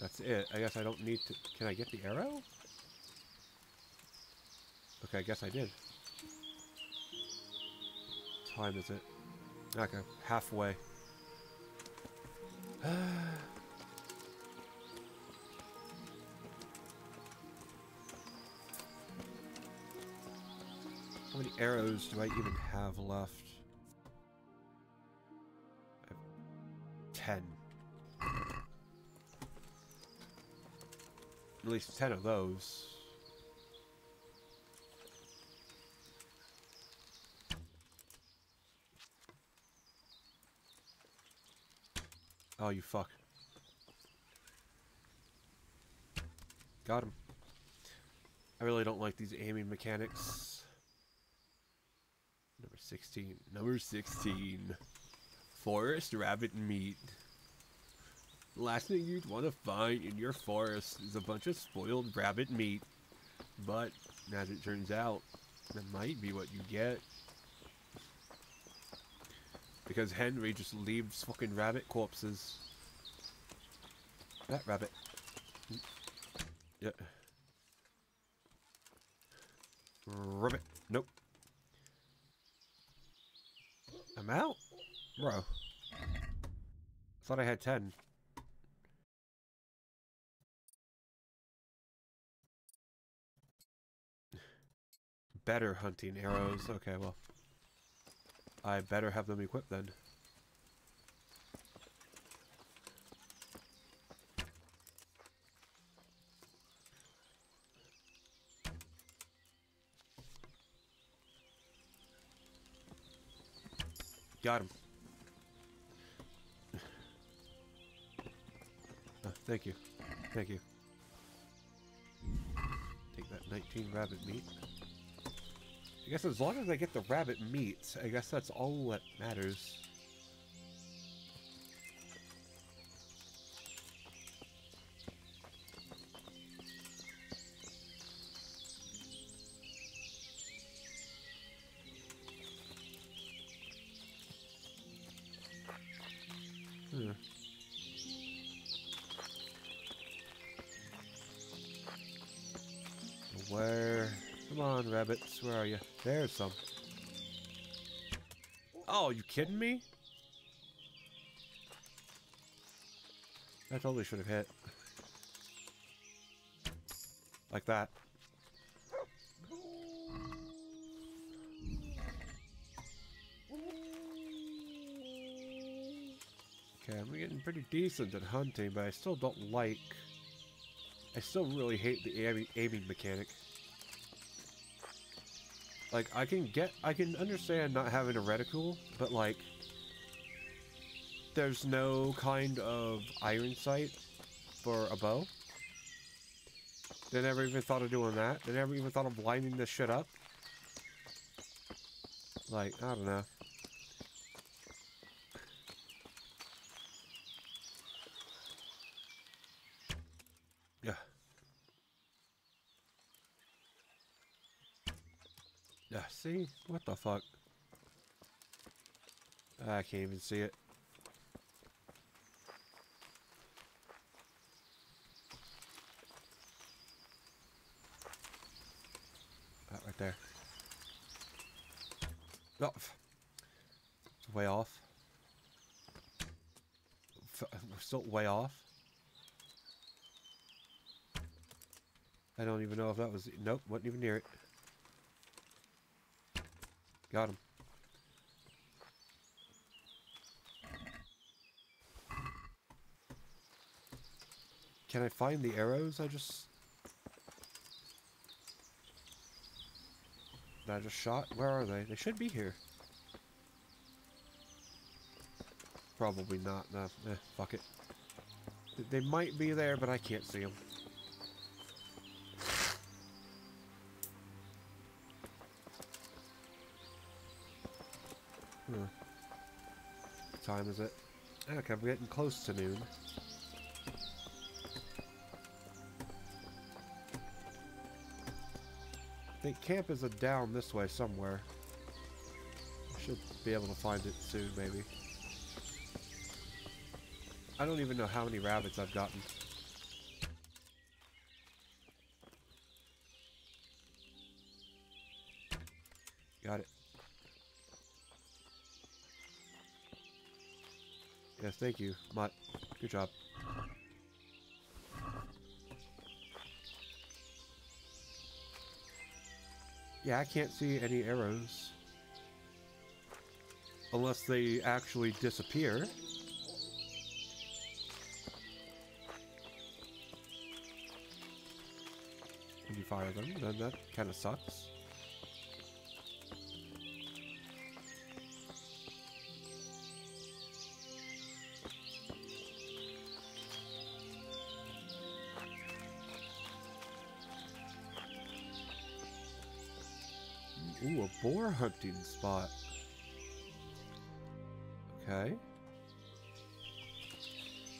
That's it. I guess I don't need to. Can I get the arrow? Okay, I guess I did. Time is it? Okay, halfway. How many arrows do I even have left? I have ten. At least ten of those. Oh, you fuck. Got him. I really don't like these aiming mechanics. Number 16. Number 16. Forest rabbit meat. The last thing you'd want to find in your forest is a bunch of spoiled rabbit meat. But, as it turns out, that might be what you get. Because Henry just leaves fucking rabbit corpses. That rabbit. Yeah. Rabbit. Nope. I'm out? Bro. Thought I had 10. Better hunting arrows. Okay, well. I better have them equipped then. Got him. Oh, thank you. Thank you. Take that 19 rabbit meat. I guess as long as I get the rabbit meat, I guess that's all that matters. There's some. Oh, you kidding me? I totally should have hit. Like that. Okay, I'm getting pretty decent at hunting, but I still don't like... I still really hate the aiming, aiming mechanic. Like, I can get... I can understand not having a reticle, but like... There's no kind of iron sight for a bow. They never even thought of doing that. They never even thought of lining this shit up. Like, I don't know. Yeah. What the fuck? Ah, I can't even see it. That right there. Oh, it's way off. We're still way off. I don't even know if that was... Nope, wasn't even near it. Got him. Can I find the arrows? I just... That I just shot? Where are they? They should be here. Probably not. No, eh, fuck it. They might be there, but I can't see them. Time is it? Okay, I'm getting close to noon. I think camp is a down this way somewhere. I should be able to find it soon, maybe. I don't even know how many rabbits I've gotten. Thank you, Mutt. Good job. Yeah, I can't see any arrows. Unless they actually disappear. When you fire them, then that kind of sucks. Hunting spot. Okay.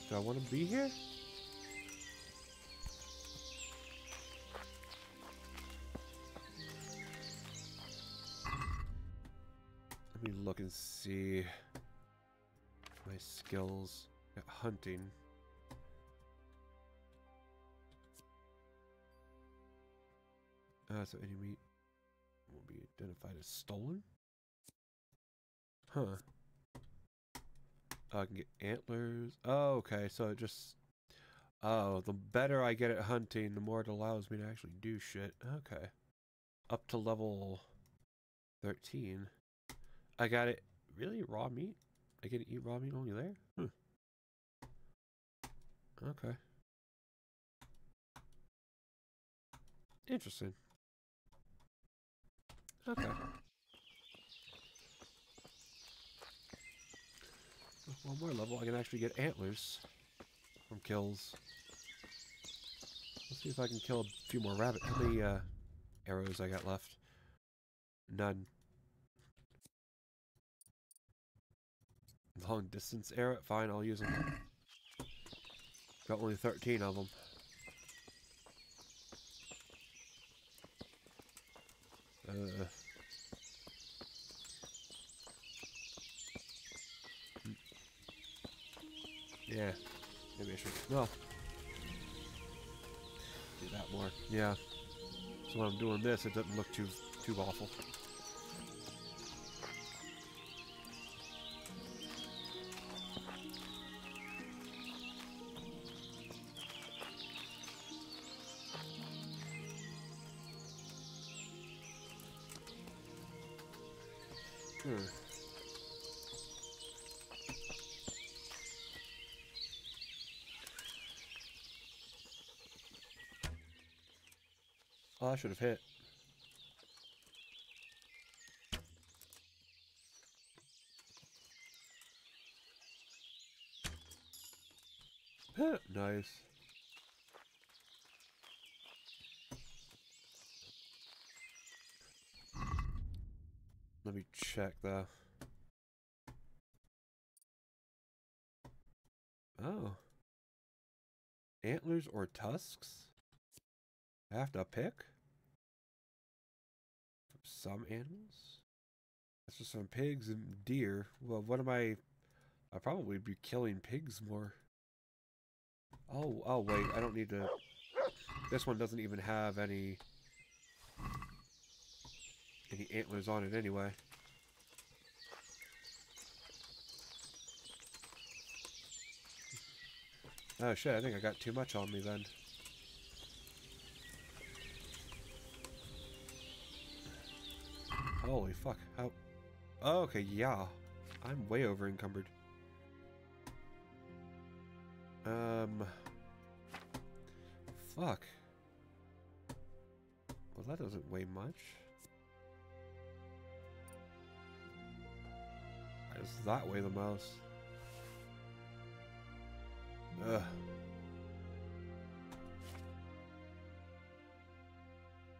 Do I want to be here? Let me look and see my skills at hunting. Uh, so any meat identified as stolen? Huh. I can get antlers. Oh, okay. So it just. Oh, the better I get at hunting, the more it allows me to actually do shit. Okay. Up to level 13. I got it. Really? Raw meat? I get to eat raw meat only there? Hmm. Okay. Interesting. Okay. One more level, I can actually get antlers from kills. Let's see if I can kill a few more rabbits. How many uh, arrows I got left? None. Long distance arrow? Fine, I'll use them. Got only 13 of them. Uh, yeah, maybe I should. No. Do that more. Yeah. So when I'm doing this, it doesn't look too too awful. Should have hit. nice. Let me check the. Oh. Antlers or tusks? I have to pick? Some animals? That's just some pigs and deer. Well, what am I? I'll probably be killing pigs more. Oh, oh wait, I don't need to. This one doesn't even have any any antlers on it anyway. Oh shit, I think I got too much on me then. Holy fuck, how... Oh, okay, yeah. I'm way over encumbered. Um... Fuck. Well, that doesn't weigh much. It's that way the most. Ugh.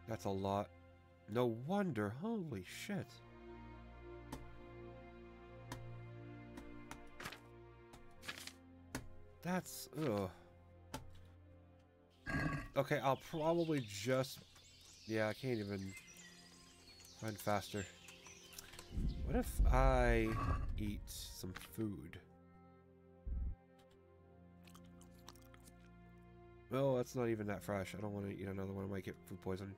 That's a lot. No wonder. Holy shit. That's... Ugh. Okay, I'll probably just... Yeah, I can't even run faster. What if I eat some food? Well, that's not even that fresh. I don't want to eat another one. I might get food poisoning.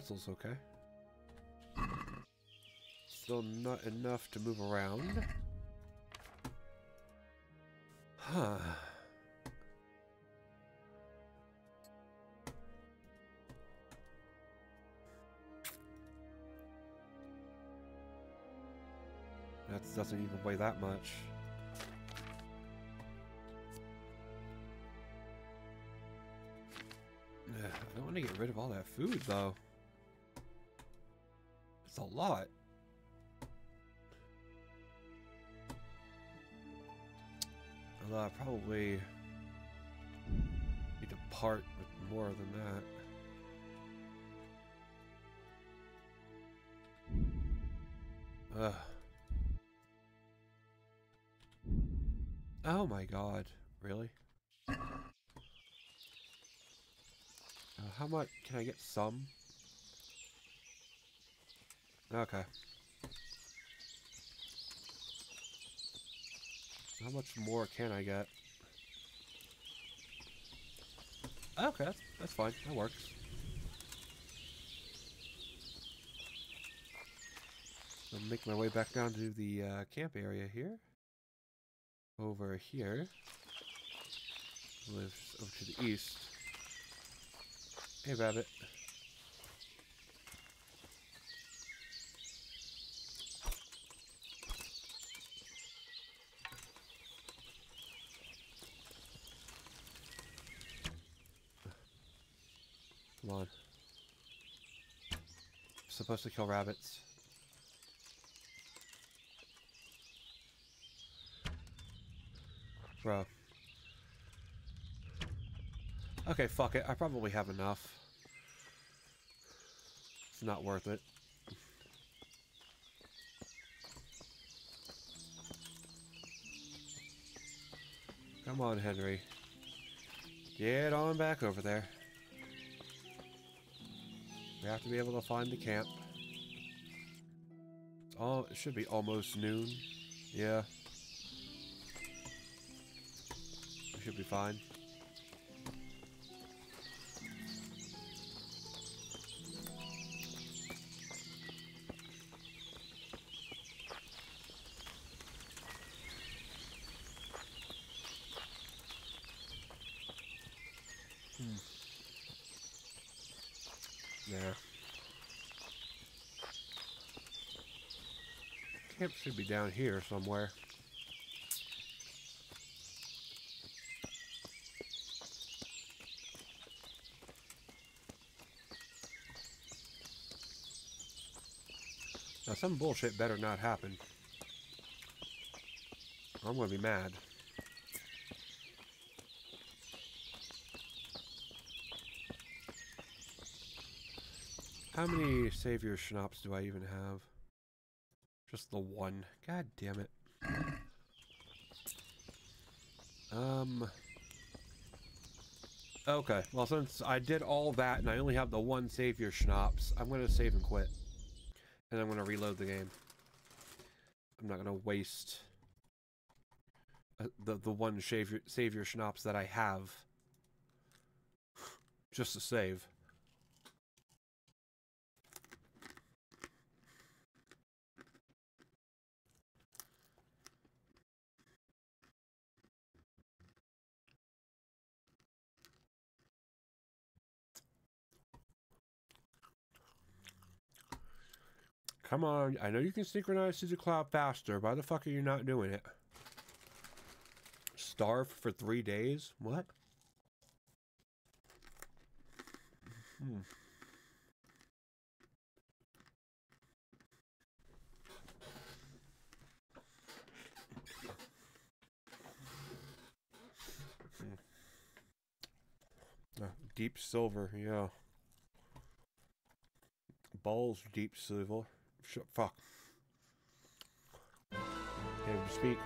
Pretzels, okay. Still not enough to move around. Huh. That doesn't even weigh that much. I don't want to get rid of all that food, though. It's a lot. Although I probably need to part with more than that. Ugh. Oh my god, really? Uh, how much? Can I get some? Okay. How much more can I get? Okay, that's, that's fine. That works. I'll make my way back down to the uh, camp area here. Over here. Lives over to the east. Hey, Rabbit. On. supposed to kill rabbits. Bro. Okay, fuck it. I probably have enough. It's not worth it. Come on, Henry. Get on back over there. We have to be able to find the camp. All, it should be almost noon. Yeah. We should be fine. Camp should be down here somewhere. Now some bullshit better not happen. I'm gonna be mad. How many Savior Schnapps do I even have? Just the one. God damn it. Um. Okay, well since I did all that and I only have the one Savior Schnapps, I'm gonna save and quit. And I'm gonna reload the game. I'm not gonna waste uh, the the one Savior, Savior Schnapps that I have just to save. Come on, I know you can synchronize to the cloud faster. Why the fuck are you not doing it? Starve for three days? What? Hmm. Uh, deep silver, yeah. Balls deep silver. Sh fuck. Can't even speak.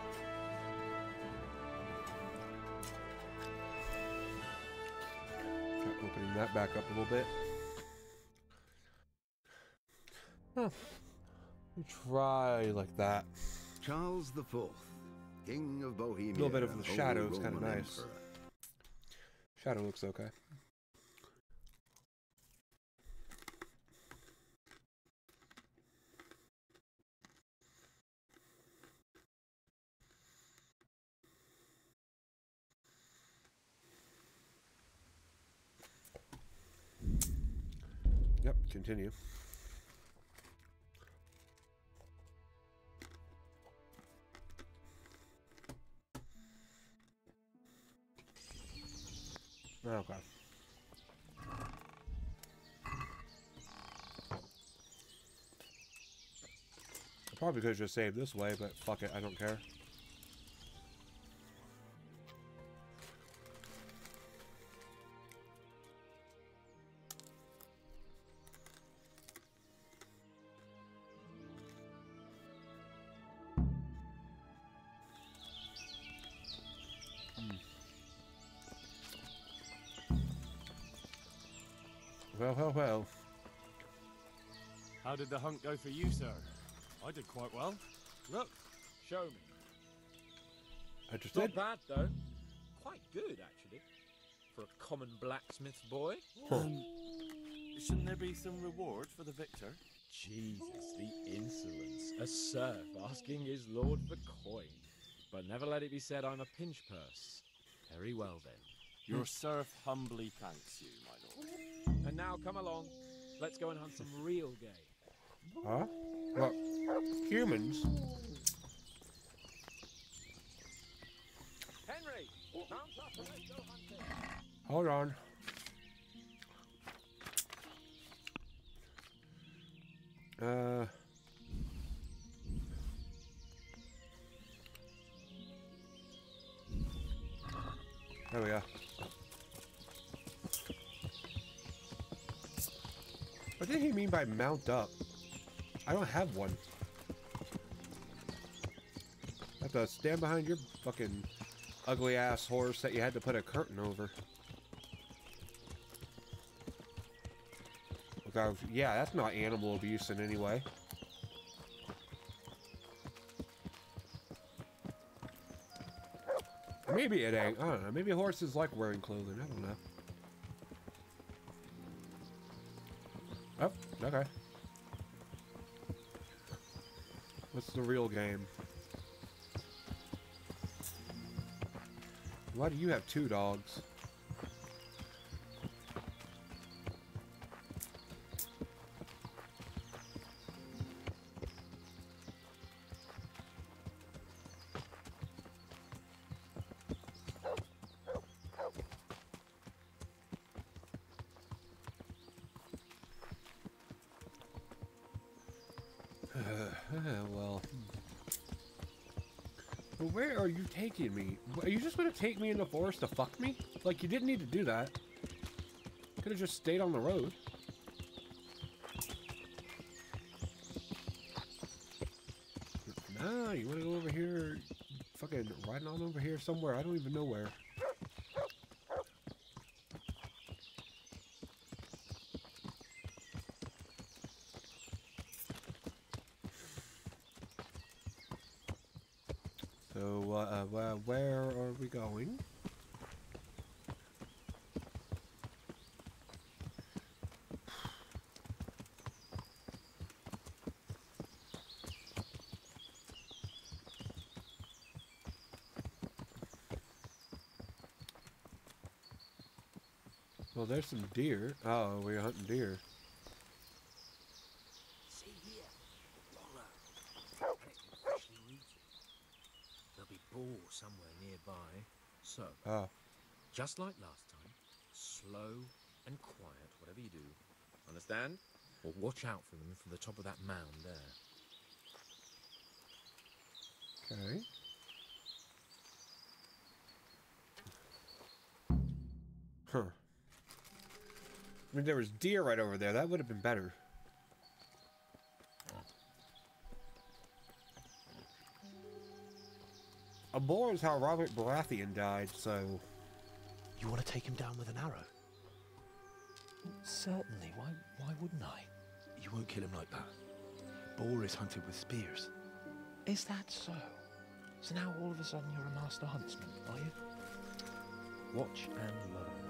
Try opening that back up a little bit. Huh. We try like that. Charles the Fourth, King of Bohemia. A little bit of the Holy shadow is kind of nice. Emperor. Shadow looks okay. Yep, continue. Okay. I probably could have just saved this way, but fuck it, I don't care. The hunt go for you, sir? I did quite well. Look. Show me. I just Not did. bad, though. Quite good, actually. For a common blacksmith boy. Um, shouldn't there be some reward for the victor? Jesus, the insolence. A serf asking his lord for coin. But never let it be said I'm a pinch purse. Very well, then. Your serf humbly thanks you, my lord. And now come along. Let's go and hunt some real game. Huh? What? Humans? Henry, mount up and let's go hunting. Hold on. Uh. There we go. What did he mean by mount up? I don't have one. I have to stand behind your fucking ugly ass horse that you had to put a curtain over. Look, yeah, that's not animal abuse in any way. Maybe it ain't. I don't know. Maybe horses like wearing clothing. I don't know. Oh, okay. What's the real game? Why do you have two dogs? Taking me? Are you just gonna take me in the forest to fuck me? Like, you didn't need to do that. Could have just stayed on the road. Nah, you wanna go over here, fucking riding on over here somewhere. I don't even know where. So, uh, where are we going? Well, there's some deer. Oh, we're hunting deer. See here, Roller. And it's been freshly rooted. There'll be boar somewhere nearby. So, Oh. Just like last time, slow and quiet, whatever you do. Understand? Or watch out for them from the top of that mound there. Okay. Huh. I mean, there was deer right over there. That would have been better. A boar is how Robert Baratheon died, so... You want to take him down with an arrow? Certainly. Why, why wouldn't I? You won't kill him like that. Boar is hunted with spears. Is that so? So now all of a sudden you're a master huntsman, are you? Watch and learn.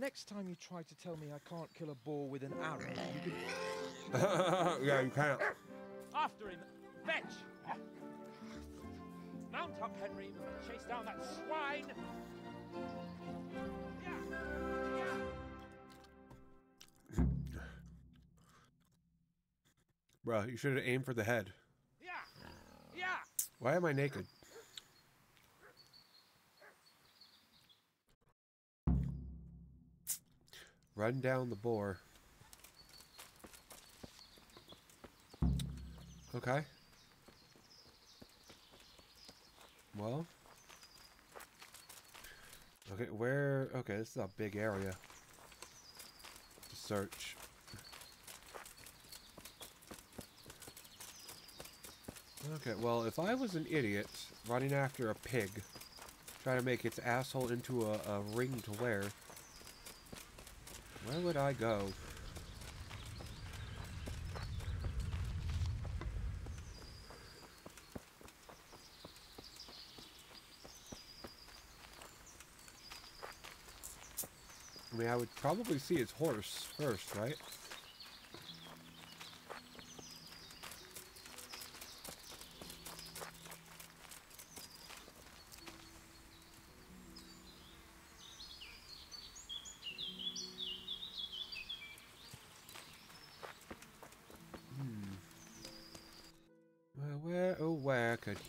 Next time you try to tell me I can't kill a boar with an arrow, you can... yeah, you can't. After him, fetch! Mount up, Henry. We're going to chase down that swine. Bro, you should have aimed for the head. Yeah, yeah. Why am I naked? Run down the boar. Okay. Well. Okay, where... Okay, this is a big area. To search. Okay, well, if I was an idiot running after a pig, trying to make its asshole into a, a ring to wear, where would I go? I mean, I would probably see his horse first, right?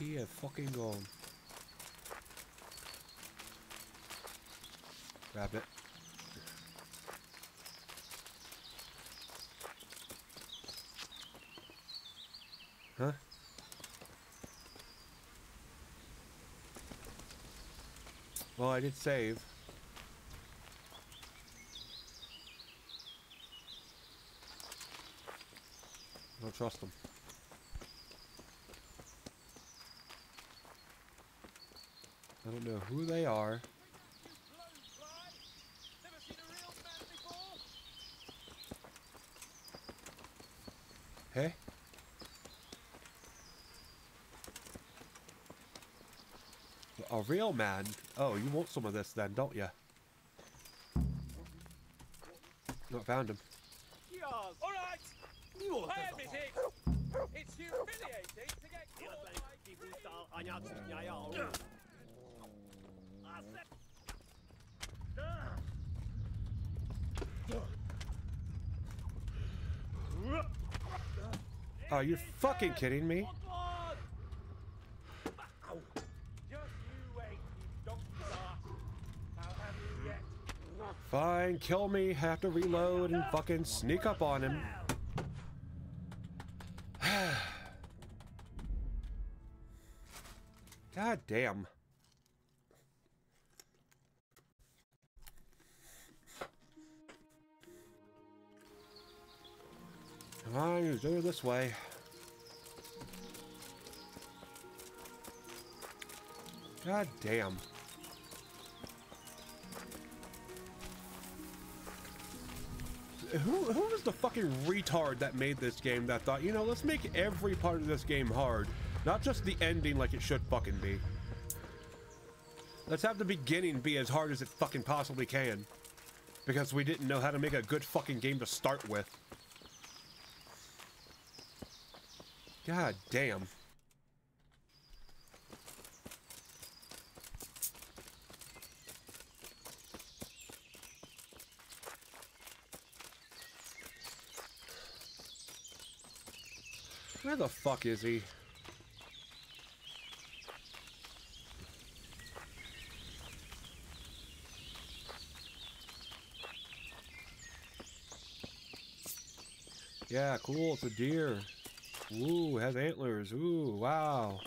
Where could he have fucking gone? Grab it. Huh? Well, I did save. I don't trust them. I don't know who they are. Hey? A real man? Oh, you want some of this then, don't you? Not found him. Yours. All right. I admit it. It's humiliating to get caught like Oh, Are you fucking kidding me? Fine, kill me, have to reload and fucking sneak up on him. God damn. It this way. God damn. Who, who was the fucking retard that made this game that thought, you know, let's make every part of this game hard, not just the ending like it should fucking be. Let's have the beginning be as hard as it fucking possibly can. Because we didn't know how to make a good fucking game to start with. God damn. Where the fuck is he? Yeah, cool, it's a deer. Ooh, has antlers. Ooh, wow.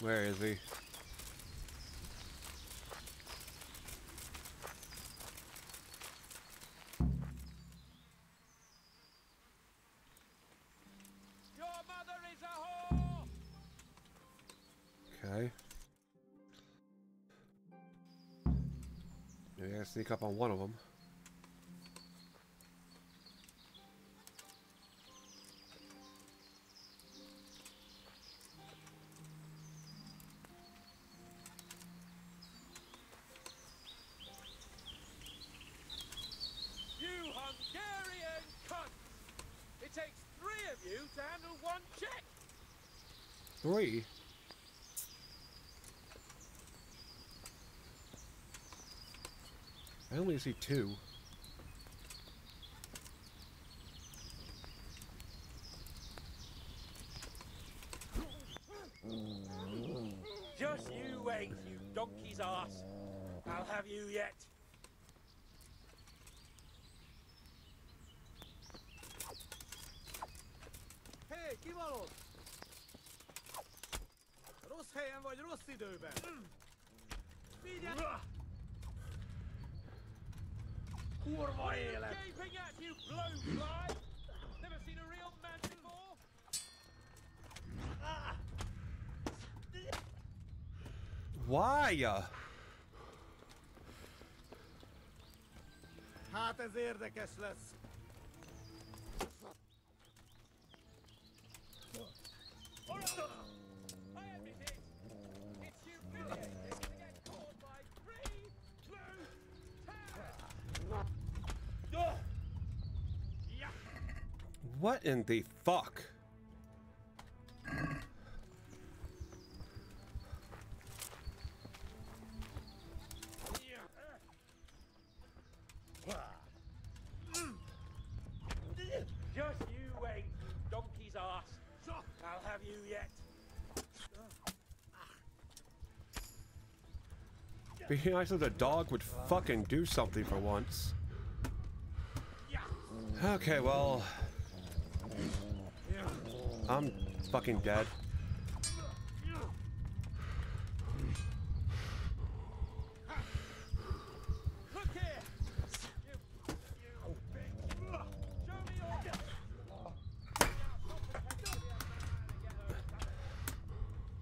Where is he? Sneak up on one of them. Only see two. Just you wait, you donkey's ass. I'll have you yet. Hey, give on! Rossz helyen vagy, rossz időben! Vigyázz! Man before? Why? Hát ez érdekes lesz. In the fuck? Just you wait, you donkey's ass. I'll have you yet. Be nice if the dog would fucking do something for once. Okay, well. I'm fucking dead.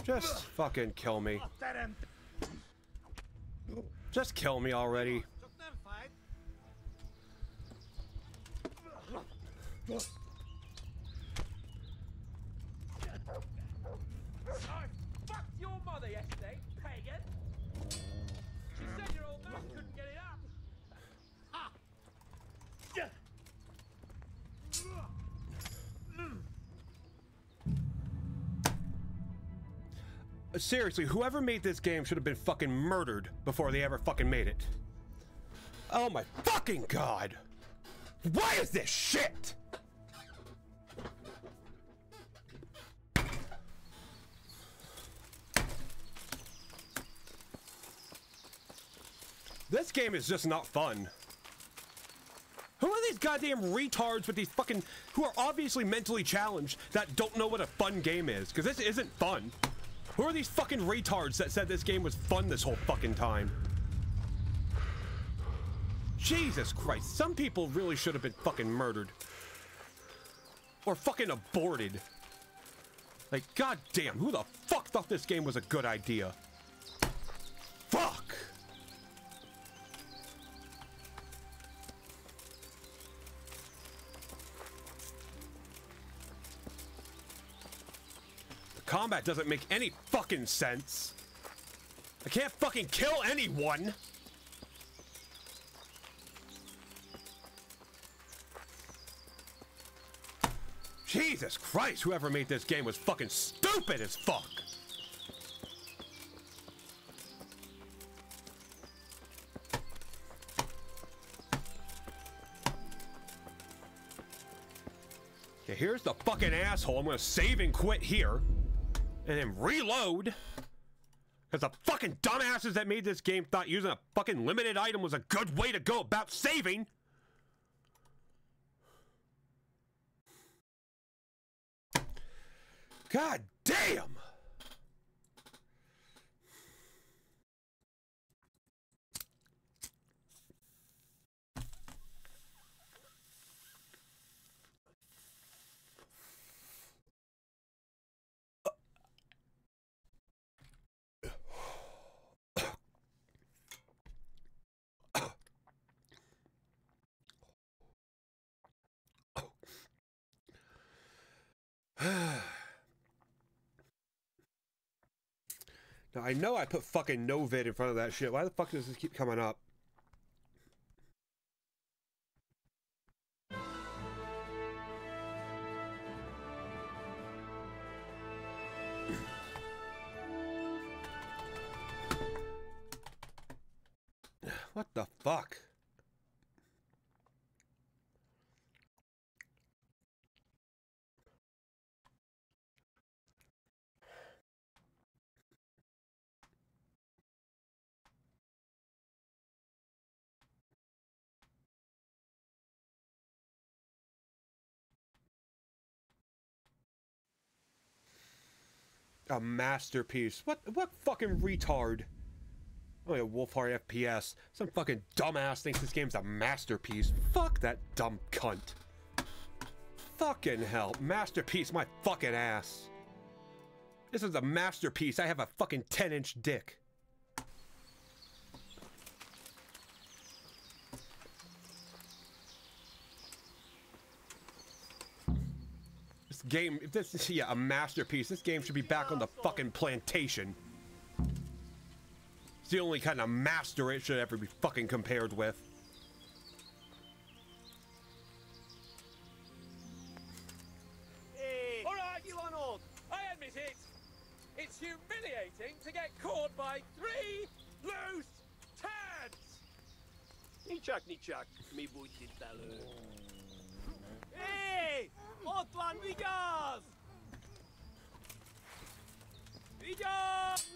Just fucking kill me. Just kill me already. I fucked your mother yesterday, pagan! She said your old man couldn't get it up! Ha! Seriously, whoever made this game should have been fucking murdered before they ever fucking made it. Oh my fucking god! Why is this shit? This game is just not fun. Who are these goddamn retards with these fucking who are obviously mentally challenged that don't know what a fun game is? Because this isn't fun. Who are these fucking retards that said this game was fun this whole fucking time? Jesus Christ, some people really should have been fucking murdered. Or fucking aborted. Like, goddamn, who the fuck thought this game was a good idea? Combat doesn't make any fucking sense. I can't fucking kill anyone! Jesus Christ, whoever made this game was fucking stupid as fuck! Okay, here's the fucking asshole. I'm gonna save and quit here. And then reload. Because the fucking dumbasses that made this game thought using a fucking limited item was a good way to go about saving. God damn! Now I know I put fucking no vid in front of that shit. Why the fuck does this keep coming up? A masterpiece. What what fucking retard? Oh yeah, Wolfheart FPS. Some fucking dumbass thinks this game's a masterpiece. Fuck that dumb cunt. Fucking hell. Masterpiece my fucking ass. This is a masterpiece. I have a fucking 10 inch dick. Game, if this is yeah, a masterpiece, this game should be back on the fucking plantation. It's the only kind of master it should ever be fucking compared with. Hey. All right, you on hold. I admit it. It's humiliating to get caught by three loose tads. Niczak, niczak, mi buci talu. Hey! Widzisz!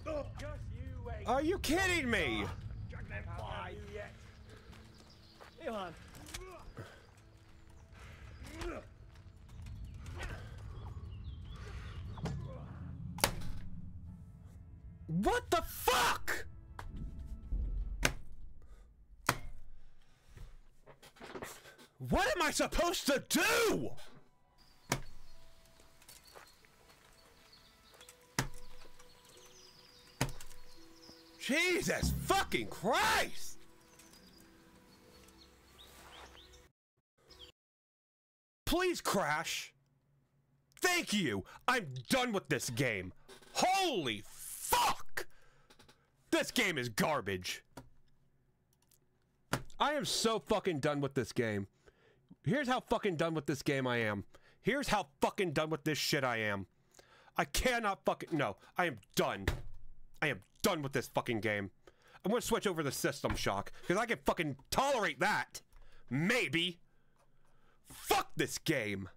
Just. Are you kidding me? Have you yet? Ivan. What the fuck? What am I supposed to do? Jesus fucking Christ! Please crash. Thank you. I'm done with this game. Holy fuck! This game is garbage. I am so fucking done with this game. Here's how fucking done with this game I am. Here's how fucking done with this shit I am. I cannot fucking. No, I am done. I am done with this fucking game. I'm gonna switch over to System Shock because I can fucking tolerate that. Maybe. Fuck this game.